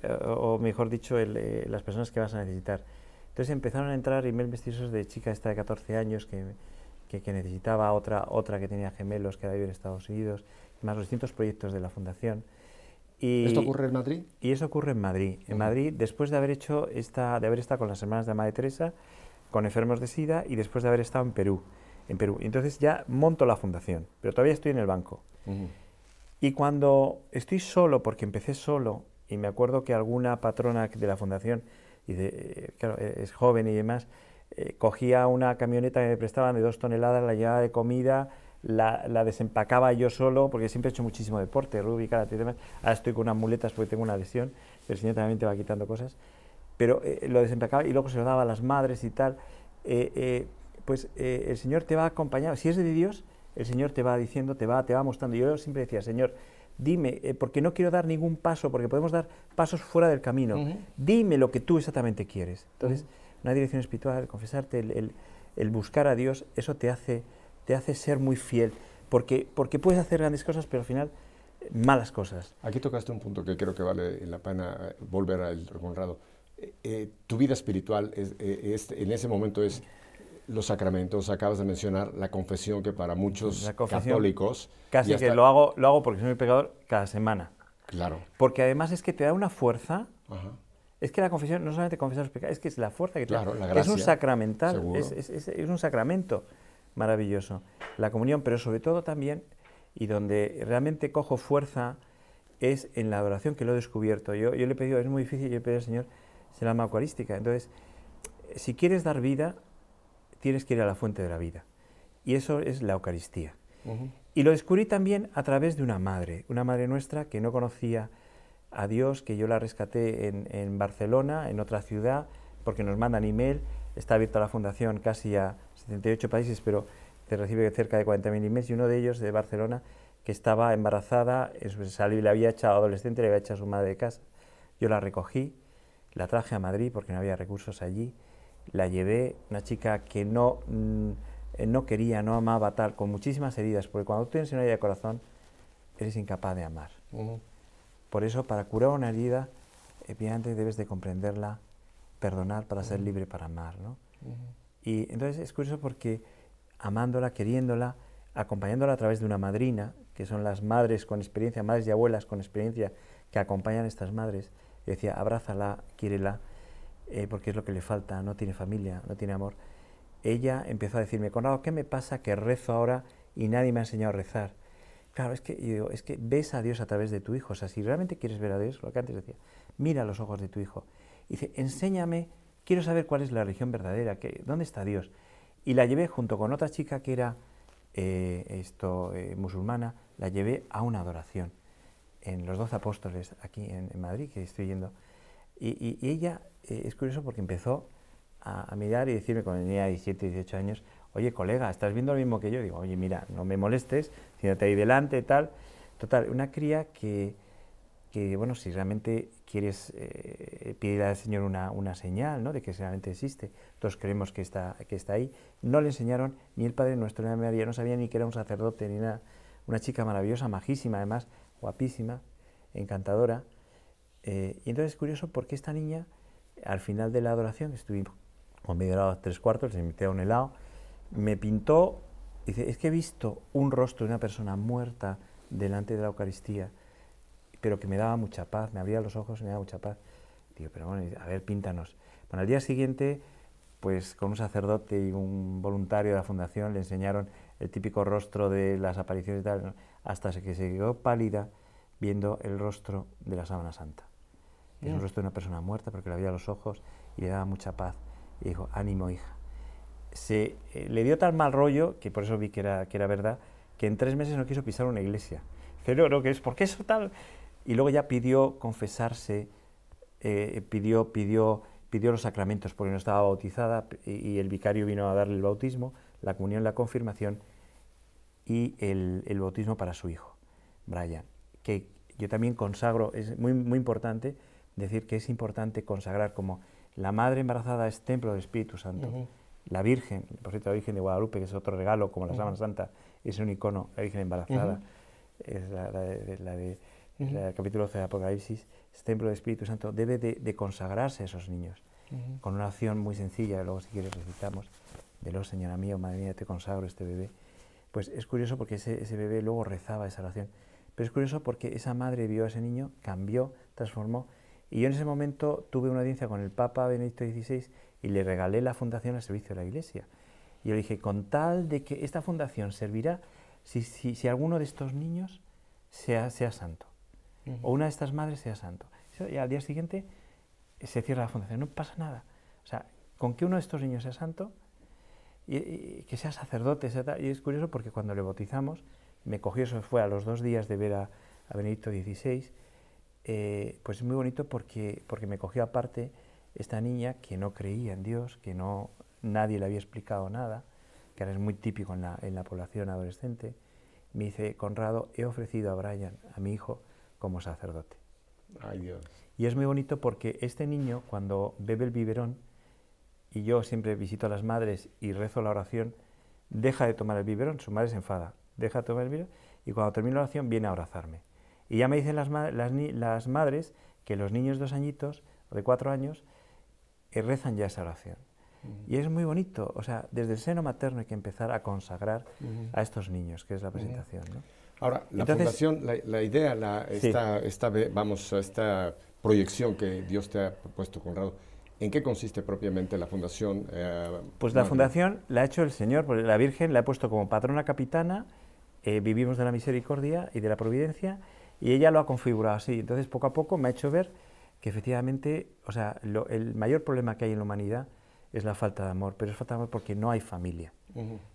Eh, o mejor dicho, eh, las personas que vas a necesitar. Entonces empezaron a entrar emails vestidos de chica esta de 14 años que, que, necesitaba otra, otra que tenía gemelos que había en Estados Unidos, más los distintos proyectos de la fundación. Y, ¿Esto ocurre en Madrid? Y eso ocurre en Madrid. En Madrid, después de haber hecho esta, de haber estado con las hermanas de Madre Teresa, con enfermos de SIDA y después de haber estado en Perú. En Perú. Y entonces ya monto la fundación, pero todavía estoy en el banco. Y cuando estoy solo, porque empecé solo, y me acuerdo que alguna patrona de la fundación, y de, claro, e, es joven y demás, eh, cogía una camioneta que me prestaban de dos toneladas, la llevaba de comida, la, la, desempacaba yo solo, porque siempre he hecho muchísimo deporte, rugby, karate y demás. Ahora estoy con unas muletas porque tengo una lesión, el Señor también te va quitando cosas. Pero eh, lo desempacaba y luego se lo daba a las madres y tal. Eh, pues el Señor te va acompañando. Si es de Dios, el Señor te va diciendo, te va, te va mostrando. Yo siempre decía, Señor, dime, eh, porque no quiero dar ningún paso, porque podemos dar pasos fuera del camino. Dime lo que tú exactamente quieres. Entonces, una dirección espiritual, el confesarte, el, buscar a Dios, eso te hace, te hace ser muy fiel, porque, porque puedes hacer grandes cosas, pero al final malas cosas. Aquí tocaste un punto que creo que vale la pena eh, volver al honrado. Eh, tu vida espiritual es, en ese momento es los sacramentos, acabas de mencionar la confesión que para muchos católicos... Casi que lo hago, lo hago porque soy un pecador cada semana. Claro. Porque además es que te da una fuerza... Es que la confesión no solamente confesar los pecados, es que es la fuerza que te da. es un sacramental, es, es, es, un sacramento maravilloso. La comunión, pero sobre todo también, y donde realmente cojo fuerza, es en la adoración que lo he descubierto. Yo, yo le he pedido, es muy difícil, yo he pedido al Señor, es el alma eucarística. Entonces, si quieres dar vida, tienes que ir a la fuente de la vida. Y eso es la Eucaristía. Y lo descubrí también a través de una madre, una madre nuestra que no conocía a Dios, que yo la rescaté en, Barcelona, en otra ciudad, porque nos mandan email, está abierta la fundación casi a 78 países, pero te recibe cerca de 40.000 emails, y uno de ellos de Barcelona, que estaba embarazada, salió, le había echado adolescente, le había echado a su madre de casa. Yo la recogí, la traje a Madrid porque no había recursos allí, la llevé, una chica que no, mm, no quería, no amaba tal, con muchísimas heridas, porque cuando tú tienes una herida de corazón, eres incapaz de amar. Por eso, para curar una herida, evidentemente debes de comprenderla, perdonar para ser libre para amar. ¿no? Y entonces es curioso porque amándola, queriéndola, acompañándola a través de una madrina, que son las madres con experiencia, madres y abuelas con experiencia que acompañan a estas madres, decía, abrázala, quiérela, eh, porque es lo que le falta, no tiene familia, no tiene amor, ella empezó a decirme, Conrado, ¿qué me pasa que rezo ahora y nadie me ha enseñado a rezar? Claro, es que, digo, es que ves a Dios a través de tu hijo, o sea, si realmente quieres ver a Dios, lo que antes decía, mira los ojos de tu hijo. Dice, enséñame, quiero saber cuál es la religión verdadera, que, ¿dónde está Dios? Y la llevé junto con otra chica que era eh, esto, eh, musulmana, la llevé a una adoración en los doce apóstoles aquí en, Madrid, que estoy yendo. y ella eh, es curioso porque empezó a, mirar y decirme cuando tenía 17, 18 años, oye colega, ¿estás viendo lo mismo que yo? Digo, oye mira, no me molestes, siéntate ahí delante, tal. Total, una cría que que, bueno, si realmente quieres eh, pedir al Señor una, una, señal, ¿no? De que realmente existe, todos creemos que está, que está ahí. No le enseñaron ni el Padre Nuestro ni María, no sabía ni que era un sacerdote ni nada. Una chica maravillosa, majísima, además, guapísima, encantadora. Eh, y entonces es curioso porque esta niña, al final de la adoración, estuvimos con medio helado tres cuartos, le invité a un helado, me pintó, dice, es que he visto un rostro de una persona muerta delante de la Eucaristía, pero que me daba mucha paz, me abría los ojos y me daba mucha paz. Digo, pero bueno, a ver, píntanos. Bueno, al día siguiente, pues con un sacerdote y un voluntario de la fundación le enseñaron el típico rostro de las apariciones y tal, hasta que se quedó pálida viendo el rostro de la sábana santa. Es un rostro de una persona muerta porque le abría los ojos y le daba mucha paz. Y dijo, ánimo hija. Se, eh, le dio tal mal rollo, que por eso vi que era, que era verdad, que en tres meses no quiso pisar una iglesia. Dice, no, no, que es, ¿por qué eso tal? Y luego ya pidió confesarse, eh, pidió, pidió, pidió los sacramentos porque no estaba bautizada y, el vicario vino a darle el bautismo, la comunión, la confirmación y el, el bautismo para su hijo, Brian. Que yo también consagro, es muy, muy importante decir que es importante consagrar como la madre embarazada es templo del Espíritu Santo, la Virgen, por cierto la Virgen de Guadalupe, que es otro regalo como la Sábana Santa, es un icono, la Virgen embarazada, es la, de, el capítulo 12 de Apocalipsis, es templo del Espíritu Santo, debe de, consagrarse a esos niños, con una acción muy sencilla, luego si quieres recitamos, de los Señora mío, Madre mía, te consagro este bebé. Pues es curioso porque ese, ese bebé luego rezaba esa oración. Pero es curioso porque esa madre vio a ese niño, cambió, transformó. Y yo en ese momento tuve una audiencia con el Papa Benedicto XVI y le regalé la fundación al servicio de la Iglesia. Y yo le dije, con tal de que esta fundación servirá si, si, alguno de estos niños sea, sea santo, o una de estas madres sea santo. Y al día siguiente se cierra la fundación, no pasa nada. O sea, con que uno de estos niños sea santo, y, que sea sacerdote, y es curioso porque cuando le bautizamos, me cogió, eso fue a los dos días de ver a, Benedicto XVI, eh, pues es muy bonito porque, porque me cogió aparte esta niña que no creía en Dios, que no nadie le había explicado nada, que ahora es muy típico en la, en la población adolescente, me dice, Conrado, he ofrecido a Brian, a mi hijo, como sacerdote. Ay, Dios. Y es muy bonito porque este niño, cuando bebe el biberón, y yo siempre visito a las madres y rezo la oración, deja de tomar el biberón, su madre se enfada deja tomar el vino y cuando termino la oración viene a abrazarme. Y ya me dicen las, las, madres que los niños de dos añitos o de cuatro años eh, rezan ya esa oración. Y es muy bonito, o sea, desde el seno materno hay que empezar a consagrar a estos niños, que es la presentación. Ahora, la fundación, la, idea, la, esta, esta, vamos, esta proyección que Dios te ha puesto, Conrado, ¿En qué consiste propiamente la fundación? Eh, pues la fundación la ha hecho el Señor, porque la Virgen la ha puesto como patrona capitana eh, vivimos de la misericordia y de la providencia, y ella lo ha configurado así. Entonces, poco a poco me ha hecho ver que efectivamente, o sea, el mayor problema que hay en la humanidad es la falta de amor, pero es falta de amor porque no hay familia.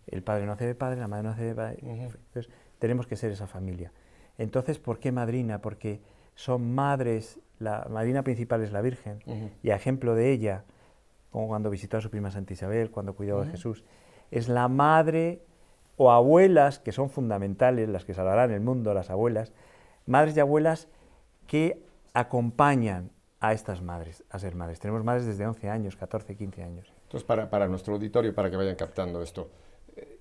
El padre no hace de padre, la madre no hace de padre. Entonces, tenemos que ser esa familia. Entonces, ¿por qué madrina? Porque son madres, la madrina principal es la Virgen, y a ejemplo de ella, como cuando visitó a su prima Santa Isabel, cuando cuidó de Jesús, es la madre o abuelas, que son fundamentales, las que salvarán el mundo, las abuelas, madres y abuelas que acompañan a estas madres, a ser madres. Tenemos madres desde 11 años, 14, 15 años. Entonces, para, para nuestro auditorio, para que vayan captando esto, eh,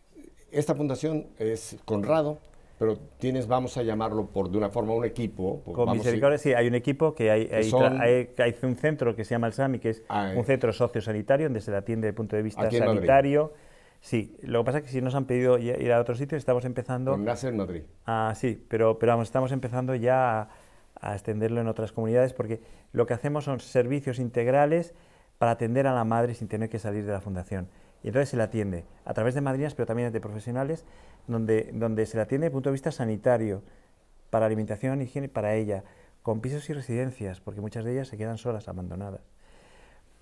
esta fundación es Conrado, pero tienes, vamos a llamarlo por de una forma, un equipo. Con misericordia, sí, hay un equipo que hay, hay, un centro que se llama el SAMI, que es ah, un centro sociosanitario, donde se le atiende desde el punto de vista sanitario. Sí, lo que pasa es que si nos han pedido ir a otros sitios, estamos empezando... En en Madrid. Ah, sí, pero, pero vamos, estamos empezando ya a, extenderlo en otras comunidades porque lo que hacemos son servicios integrales para atender a la madre sin tener que salir de la fundación. Y entonces se le atiende a través de madrinas, pero también de profesionales, donde, donde se le atiende desde el punto de vista sanitario, para alimentación, higiene para ella, con pisos y residencias, porque muchas de ellas se quedan solas, abandonadas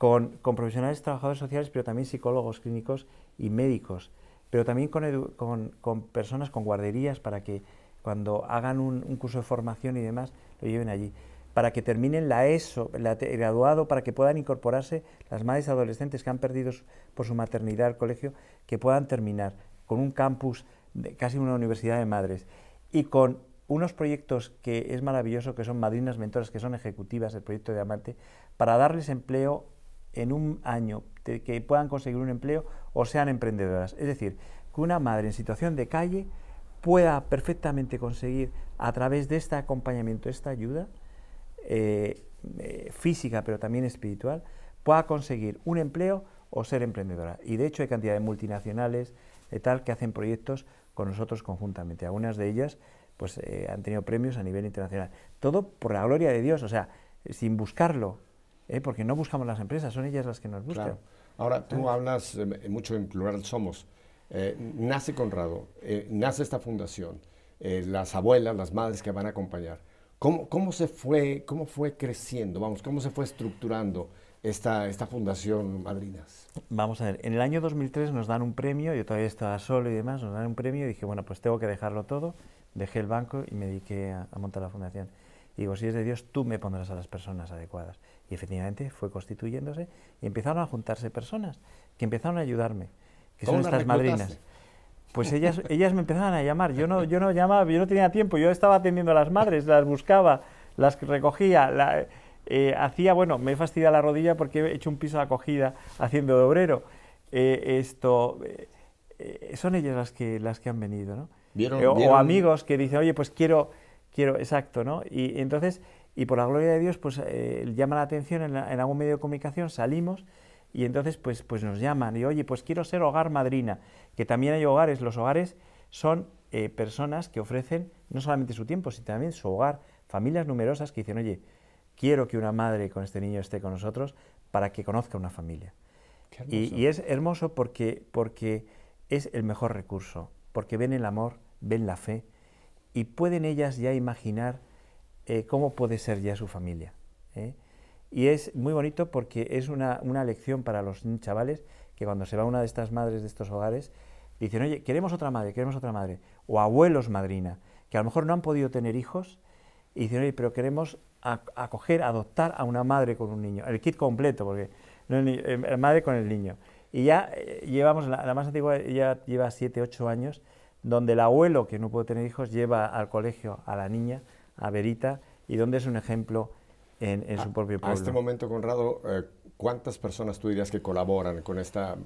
con, profesionales trabajadores sociales, pero también psicólogos clínicos y médicos, pero también con, personas con guarderías para que cuando hagan un, curso de formación y demás, lo lleven allí, para que terminen la ESO, el graduado, para que puedan incorporarse las madres adolescentes que han perdido por su maternidad al colegio, que puedan terminar con un campus, casi una universidad de madres, y con unos proyectos que es maravilloso, que son madrinas mentoras, que son ejecutivas, el proyecto de Diamante, para darles empleo en un año, que puedan conseguir un empleo o sean emprendedoras. Es decir, que una madre en situación de calle pueda perfectamente conseguir a través de este acompañamiento, esta ayuda eh, eh, física, pero también espiritual, pueda conseguir un empleo o ser emprendedora. Y de hecho hay cantidad de multinacionales de tal que hacen proyectos con nosotros conjuntamente. Algunas de ellas pues eh, han tenido premios a nivel internacional. Todo por la gloria de Dios, o sea, sin buscarlo, porque no buscamos las empresas, son ellas las que nos buscan. Ahora, tú hablas mucho en plural somos. nace Conrado, nace esta fundación, las abuelas, las madres que van a acompañar. ¿Cómo, ¿Cómo, se fue, ¿Cómo fue creciendo? Vamos, ¿cómo se fue estructurando esta, esta fundación Madrinas? Vamos a ver, en el año 2003 nos dan un premio, yo todavía estaba solo y demás, nos dan un premio y dije, bueno, pues tengo que dejarlo todo, dejé el banco y me dediqué a, montar la fundación. Y digo, si es de Dios, tú me pondrás a las personas adecuadas. Y efectivamente fue constituyéndose y empezaron a juntarse personas que empezaron a ayudarme, que son estas madrinas. Pues ellas, ellas me empezaban a llamar, yo no, yo no llamaba, yo no tenía tiempo, yo estaba atendiendo a las madres, las buscaba, las recogía, eh, hacía, bueno, me he fastidiado la rodilla porque he hecho un piso de acogida haciendo de obrero. Eh, esto, eh, son ellas las que, las que han venido, ¿no? O, amigos que dicen, oye, pues quiero, quiero, exacto, ¿no? Y, entonces, y por la gloria de Dios, pues llama la atención en, en algún medio de comunicación, salimos y entonces pues, pues nos llaman y oye, pues quiero ser hogar madrina, que también hay hogares, los hogares son eh, personas que ofrecen no solamente su tiempo, sino también su hogar, familias numerosas que dicen, oye, quiero que una madre con este niño esté con nosotros para que conozca una familia. Y, y, es hermoso porque, porque es el mejor recurso, porque ven el amor, ven la fe y pueden ellas ya imaginar eh, cómo puede ser ya su familia. ¿eh? Y es muy bonito porque es una, lección para los chavales que cuando se va una de estas madres de estos hogares, dicen, oye, queremos otra madre, queremos otra madre. O abuelos madrina, que a lo mejor no han podido tener hijos, y dicen, oye, pero queremos acoger, adoptar a una madre con un niño. El kit completo, porque no el, madre con el niño. Y ya eh, llevamos, la, la, más antigua ya lleva 7, 8 años, donde el abuelo que no puede tener hijos lleva al colegio a la niña, a Verita, y donde es un ejemplo en, su propio pueblo. A este momento, Conrado, eh, ¿cuántas personas tú dirías que colaboran con esta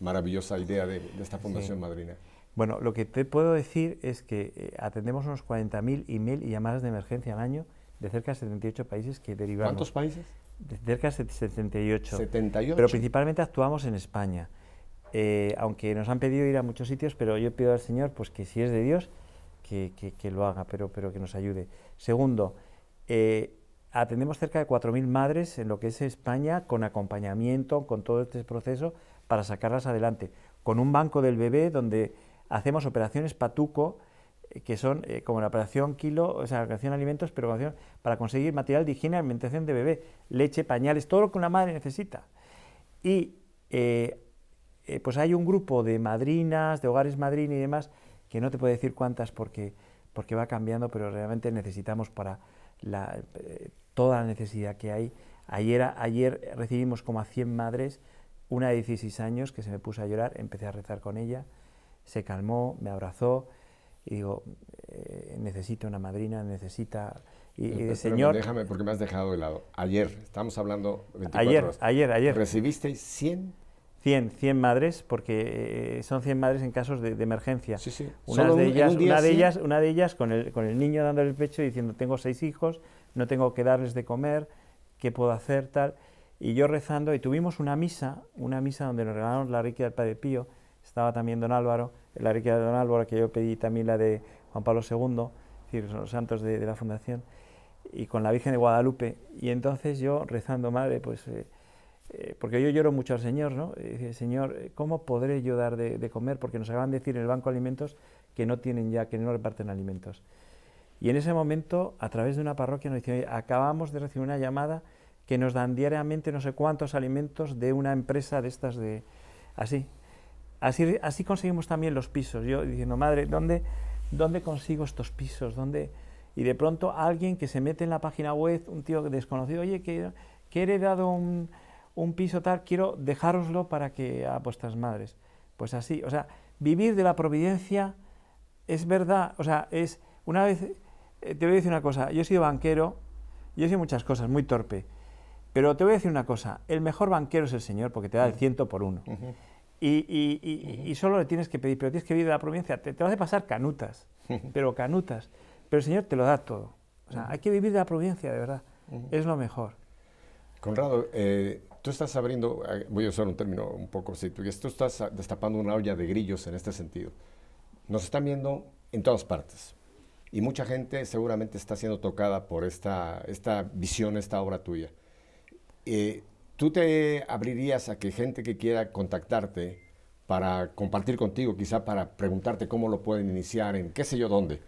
maravillosa idea de, esta Fundación Madrina? Bueno, lo que te puedo decir es que eh, atendemos unos 40.000 email y llamadas de emergencia al año de cerca de 78 países que derivamos. ¿Cuántos países? De cerca de 78. 78. Pero principalmente actuamos en España. Eh, aunque nos han pedido ir a muchos sitios, pero yo pido al Señor pues que si es de Dios, que, que, lo haga, pero, pero que nos ayude. Segundo, eh, atendemos cerca de 4.000 madres en lo que es España con acompañamiento, con todo este proceso para sacarlas adelante, con un banco del bebé donde hacemos operaciones patuco, eh, que son eh, como la operación kilo, o sea, la operación alimentos, pero para conseguir material de higiene alimentación de bebé, leche, pañales, todo lo que una madre necesita. Y eh, pues hay un grupo de madrinas, de hogares madrina y demás, que no te puedo decir cuántas porque, porque va cambiando, pero realmente necesitamos para la, toda la necesidad que hay. Ayer, ayer recibimos como a 100 madres, una de 16 años que se me puso a llorar, empecé a rezar con ella, se calmó, me abrazó y digo, eh, necesito una madrina, necesita... Y, el Señor... Déjame, porque me has dejado de lado. Ayer, estamos hablando 24 ayer, Ayer, ayer. ¿Recibisteis 100? 100, 100 madres, porque eh, son 100 madres en casos de, emergencia. Sí, sí. Una de, ellas, una, de ellas, una de ellas con el, con el niño dándole el pecho diciendo, tengo seis hijos, no tengo que darles de comer, ¿qué puedo hacer? tal Y yo rezando, y tuvimos una misa, una misa donde nos regalaron la riqueza del Padre Pío, estaba también don Álvaro, la riqueza de don Álvaro, que yo pedí también la de Juan Pablo II, es decir, los santos de, la Fundación, y con la Virgen de Guadalupe. Y entonces yo rezando, madre, pues, eh, eh, porque yo lloro mucho al Señor, ¿no? Señor, ¿cómo podré yo dar de, de comer? Porque nos acaban de decir en el Banco de Alimentos que no tienen ya, que no reparten alimentos. Y en ese momento, a través de una parroquia, nos dice, acabamos de recibir una llamada que nos dan diariamente no sé cuántos alimentos de una empresa de estas de... Así. Así, así conseguimos también los pisos. Yo diciendo, madre, ¿dónde, ¿dónde consigo estos pisos? ¿Dónde? Y de pronto alguien que se mete en la página web, un tío desconocido, oye, que, que he heredado un, un piso tal, quiero dejároslo para que a vuestras madres. Pues así, o sea, vivir de la providencia es verdad, o sea, es una vez te voy a decir una cosa, yo he sido banquero, yo he sido muchas cosas, muy torpe, pero te voy a decir una cosa, el mejor banquero es el Señor porque te da el ciento por uno. y, solo le tienes que pedir, pero tienes que vivir de la providencia, te, te vas a pasar canutas, pero canutas, pero el Señor te lo da todo. O sea, hay que vivir de la providencia, de verdad, es lo mejor. Conrado, eh, tú estás abriendo, eh, voy a usar un término un poco así, tú estás destapando una olla de grillos en este sentido. Nos están viendo en todas partes y mucha gente seguramente está siendo tocada por esta, esta visión, esta obra tuya. Eh, ¿Tú te abrirías a que gente que quiera contactarte para compartir contigo, quizá para preguntarte cómo lo pueden iniciar, en qué sé yo dónde?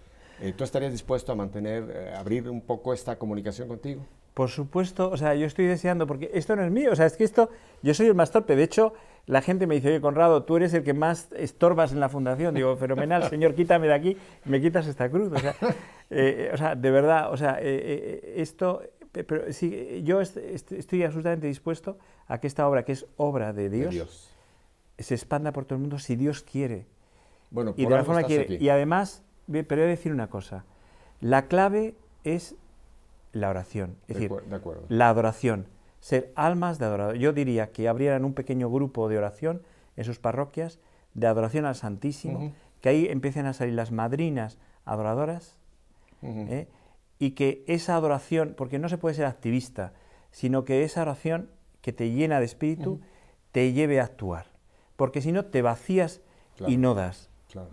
¿Tú estarías dispuesto a mantener, abrir un poco esta comunicación contigo? Por supuesto, o sea, yo estoy deseando, porque esto no es mío, o sea, es que esto, yo soy el más torpe, de hecho, la gente me dice, oye, Conrado, tú eres el que más estorbas en la fundación, digo, fenomenal, señor, quítame de aquí, me quitas esta cruz, o sea, eh, o sea de verdad, o sea, eh, eh, esto, pero sí, yo estoy absolutamente dispuesto a que esta obra, que es obra de Dios, se expanda por todo el mundo si Dios quiere. Bueno, y de la forma quiere. Y además, pero voy a decir una cosa, la clave es la oración. Es decir, la adoración. Ser almas de adorador. Yo diría que abrieran un pequeño grupo de oración en sus parroquias, de adoración al Santísimo, que ahí empiecen a salir las madrinas adoradoras, ¿eh? y que esa adoración, porque no se puede ser activista, sino que esa oración que te llena de espíritu, te lleve a actuar. Porque si no, te vacías y no das.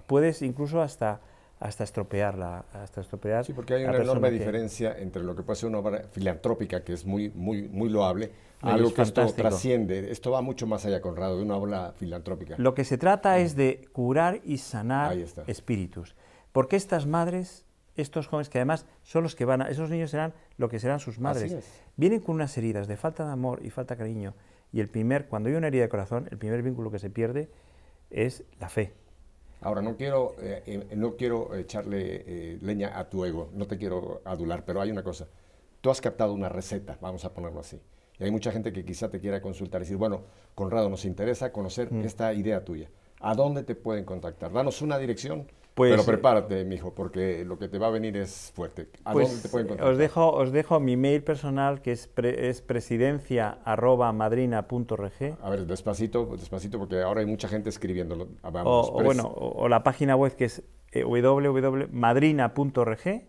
Puedes incluso hasta hasta estropearla, hasta estropear. Sí, porque hay una enorme diferencia entre lo que puede ser una obra filantrópica, que es muy, muy, muy loable, a algo que esto trasciende. Esto va mucho más allá, Conrado, de una obra filantrópica. Lo que se trata es de curar y sanar espíritus. Porque estas madres, estos jóvenes que además son los que van a, esos niños serán lo que serán sus madres, vienen con unas heridas de falta de amor y falta de cariño. Y el primer, cuando hay una herida de corazón, el primer vínculo que se pierde es la fe Ahora, no quiero, eh, eh, no quiero echarle eh, leña a tu ego, no te quiero adular, pero hay una cosa. Tú has captado una receta, vamos a ponerlo así. Y hay mucha gente que quizá te quiera consultar y decir, bueno, Conrado, nos interesa conocer mm. esta idea tuya. ¿A dónde te pueden contactar? Danos una dirección pues, Pero prepárate, mijo, porque lo que te va a venir es fuerte. ¿A pues, dónde te pueden contactar? Os dejo, os dejo mi mail personal, que es, es presidencia.madrina.rg. A ver, despacito, despacito, porque ahora hay mucha gente escribiéndolo. Ah, o, bueno, o, la página web que es eh, www.madrina.rg,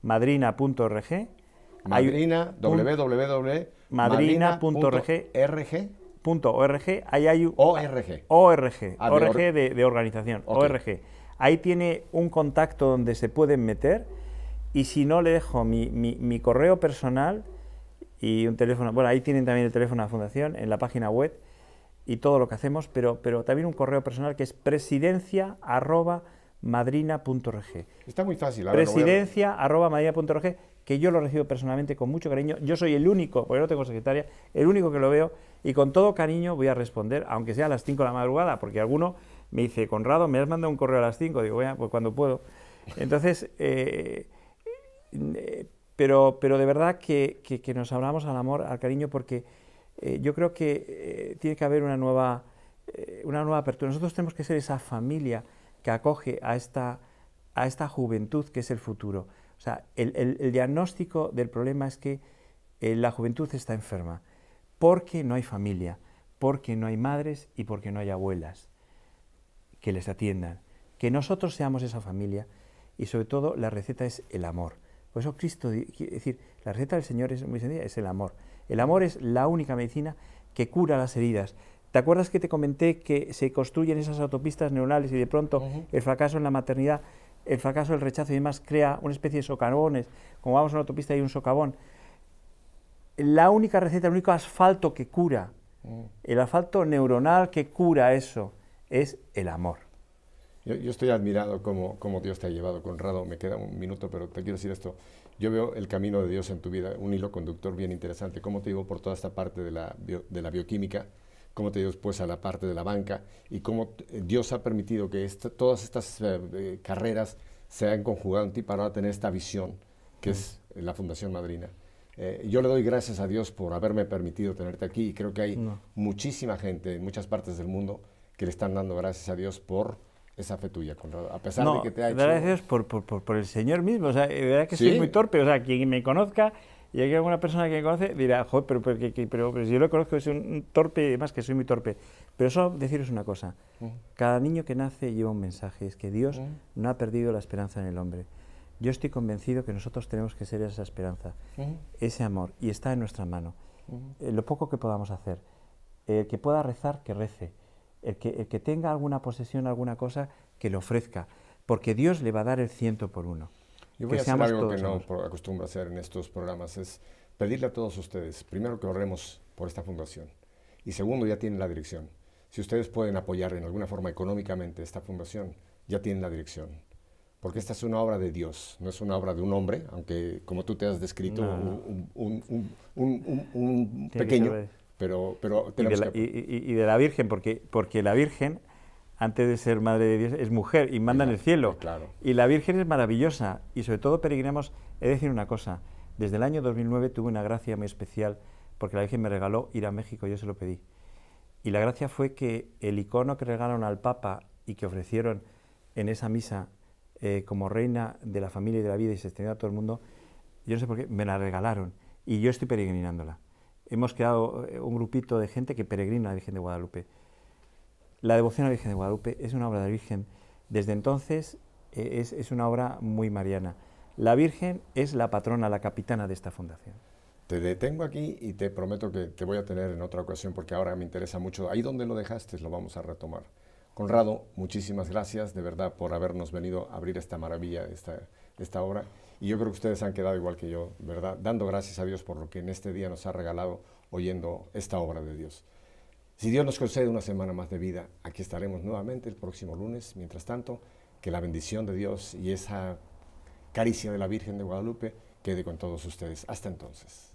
madrina.rg. Madrina, www.madrina.rg. .org, ahí hay ORG. ORG, ah, ORG de, de, organización, ORG. Ahí tiene un contacto donde se pueden meter y si no le dejo mi, correo personal y un teléfono, bueno, ahí tienen también el teléfono de la fundación en la página web y todo lo que hacemos, pero, pero también un correo personal que es presidencia.madrina.org. Está muy fácil. Presidencia.madrina.org, que yo lo recibo personalmente con mucho cariño. Yo soy el único, porque no tengo secretaria, el único que lo veo y con todo cariño voy a responder, aunque sea a las 5 de la madrugada, porque alguno me dice, Conrado, me has mandado un correo a las 5, digo, bueno, pues cuando puedo. Entonces, eh, eh, pero, pero de verdad que, que, nos hablamos al amor, al cariño, porque eh, yo creo que tiene que haber una nueva, una nueva apertura. Nosotros tenemos que ser esa familia que acoge a esta, a esta juventud que es el futuro. O sea, el, el diagnóstico del problema es que la juventud está enferma, porque no hay familia, porque no hay madres y porque no hay abuelas que les atiendan, que nosotros seamos esa familia y sobre todo la receta es el amor. Por eso Cristo, es decir, la receta del Señor es muy sencilla, es el amor. El amor es la única medicina que cura las heridas. ¿Te acuerdas que te comenté que se construyen esas autopistas neuronales y de pronto el fracaso en la maternidad, el fracaso, el rechazo y demás crea una especie de socavones? Como vamos a una autopista y hay un socavón. La única receta, el único asfalto que cura, mm. el asfalto neuronal que cura eso, es el amor. Yo, estoy admirado como, como, Dios te ha llevado, Conrado. Me queda un minuto, pero te quiero decir esto. Yo veo el camino de Dios en tu vida, un hilo conductor bien interesante. Cómo te llevó por toda esta parte de la, de la bioquímica, cómo te llevó después a la parte de la banca y cómo Dios ha permitido que todas estas eh, eh, carreras se hayan conjugado en ti para ahora tener esta visión, que es la Fundación Madrina. Eh, yo le doy gracias a Dios por haberme permitido tenerte aquí y creo que hay muchísima gente en muchas partes del mundo que le están dando gracias a Dios por esa fe tuya, Conrado? A pesar de que te ha hecho... gracias por, por, por, el Señor mismo. O sea, de verdad que soy muy torpe. O sea, quien me conozca y hay alguna persona que me conoce dirá, joder, pero, pero, pero, si yo lo conozco, soy un torpe, más que soy muy torpe. Pero solo deciros una cosa, cada niño que nace lleva un mensaje, es que Dios no ha perdido la esperanza en el hombre. Yo estoy convencido que nosotros tenemos que ser esa esperanza, ese amor, y está en nuestra mano. Eh, lo poco que podamos hacer. El que pueda rezar, que rece. El que, el que tenga alguna posesión, alguna cosa, que lo ofrezca. Porque Dios le va a dar el ciento por uno. Yo voy a hacer algo que no acostumbro a hacer en estos programas, es pedirle a todos ustedes, primero que oremos por esta fundación, y segundo, ya tienen la dirección. Si ustedes pueden apoyar en alguna forma económicamente esta fundación, ya tienen la dirección. Porque esta es una obra de Dios, no es una obra de un hombre, aunque como tú te has descrito, un, pequeño, pero, pero y de, la, y, de la Virgen, porque, porque la Virgen antes de ser madre de Dios, es mujer y manda en el cielo. Y la Virgen es maravillosa y sobre todo peregrinamos, he de decir una cosa, desde el año 2009 tuve una gracia muy especial porque la Virgen me regaló ir a México, yo se lo pedí. Y la gracia fue que el icono que regalaron al Papa y que ofrecieron en esa misa eh, como reina de la familia y de la vida y se extendió a todo el mundo, yo no sé por qué, me la regalaron y yo estoy peregrinándola. Hemos quedado eh, un grupito de gente que peregrina a la Virgen de Guadalupe. La devoción a la Virgen de Guadalupe es una obra de Virgen. Desde entonces eh, es, es, una obra muy mariana. La Virgen es la patrona, la capitana de esta fundación. Te detengo aquí y te prometo que te voy a tener en otra ocasión porque ahora me interesa mucho. Ahí donde lo dejaste lo vamos a retomar. Conrado, muchísimas gracias de verdad por habernos venido a abrir esta maravilla, esta, esta obra. Y yo creo que ustedes han quedado igual que yo, ¿verdad? Dando gracias a Dios por lo que en este día nos ha regalado oyendo esta obra de Dios. Si Dios nos concede una semana más de vida, aquí estaremos nuevamente el próximo lunes. Mientras tanto, que la bendición de Dios y esa caricia de la Virgen de Guadalupe quede con todos ustedes. Hasta entonces.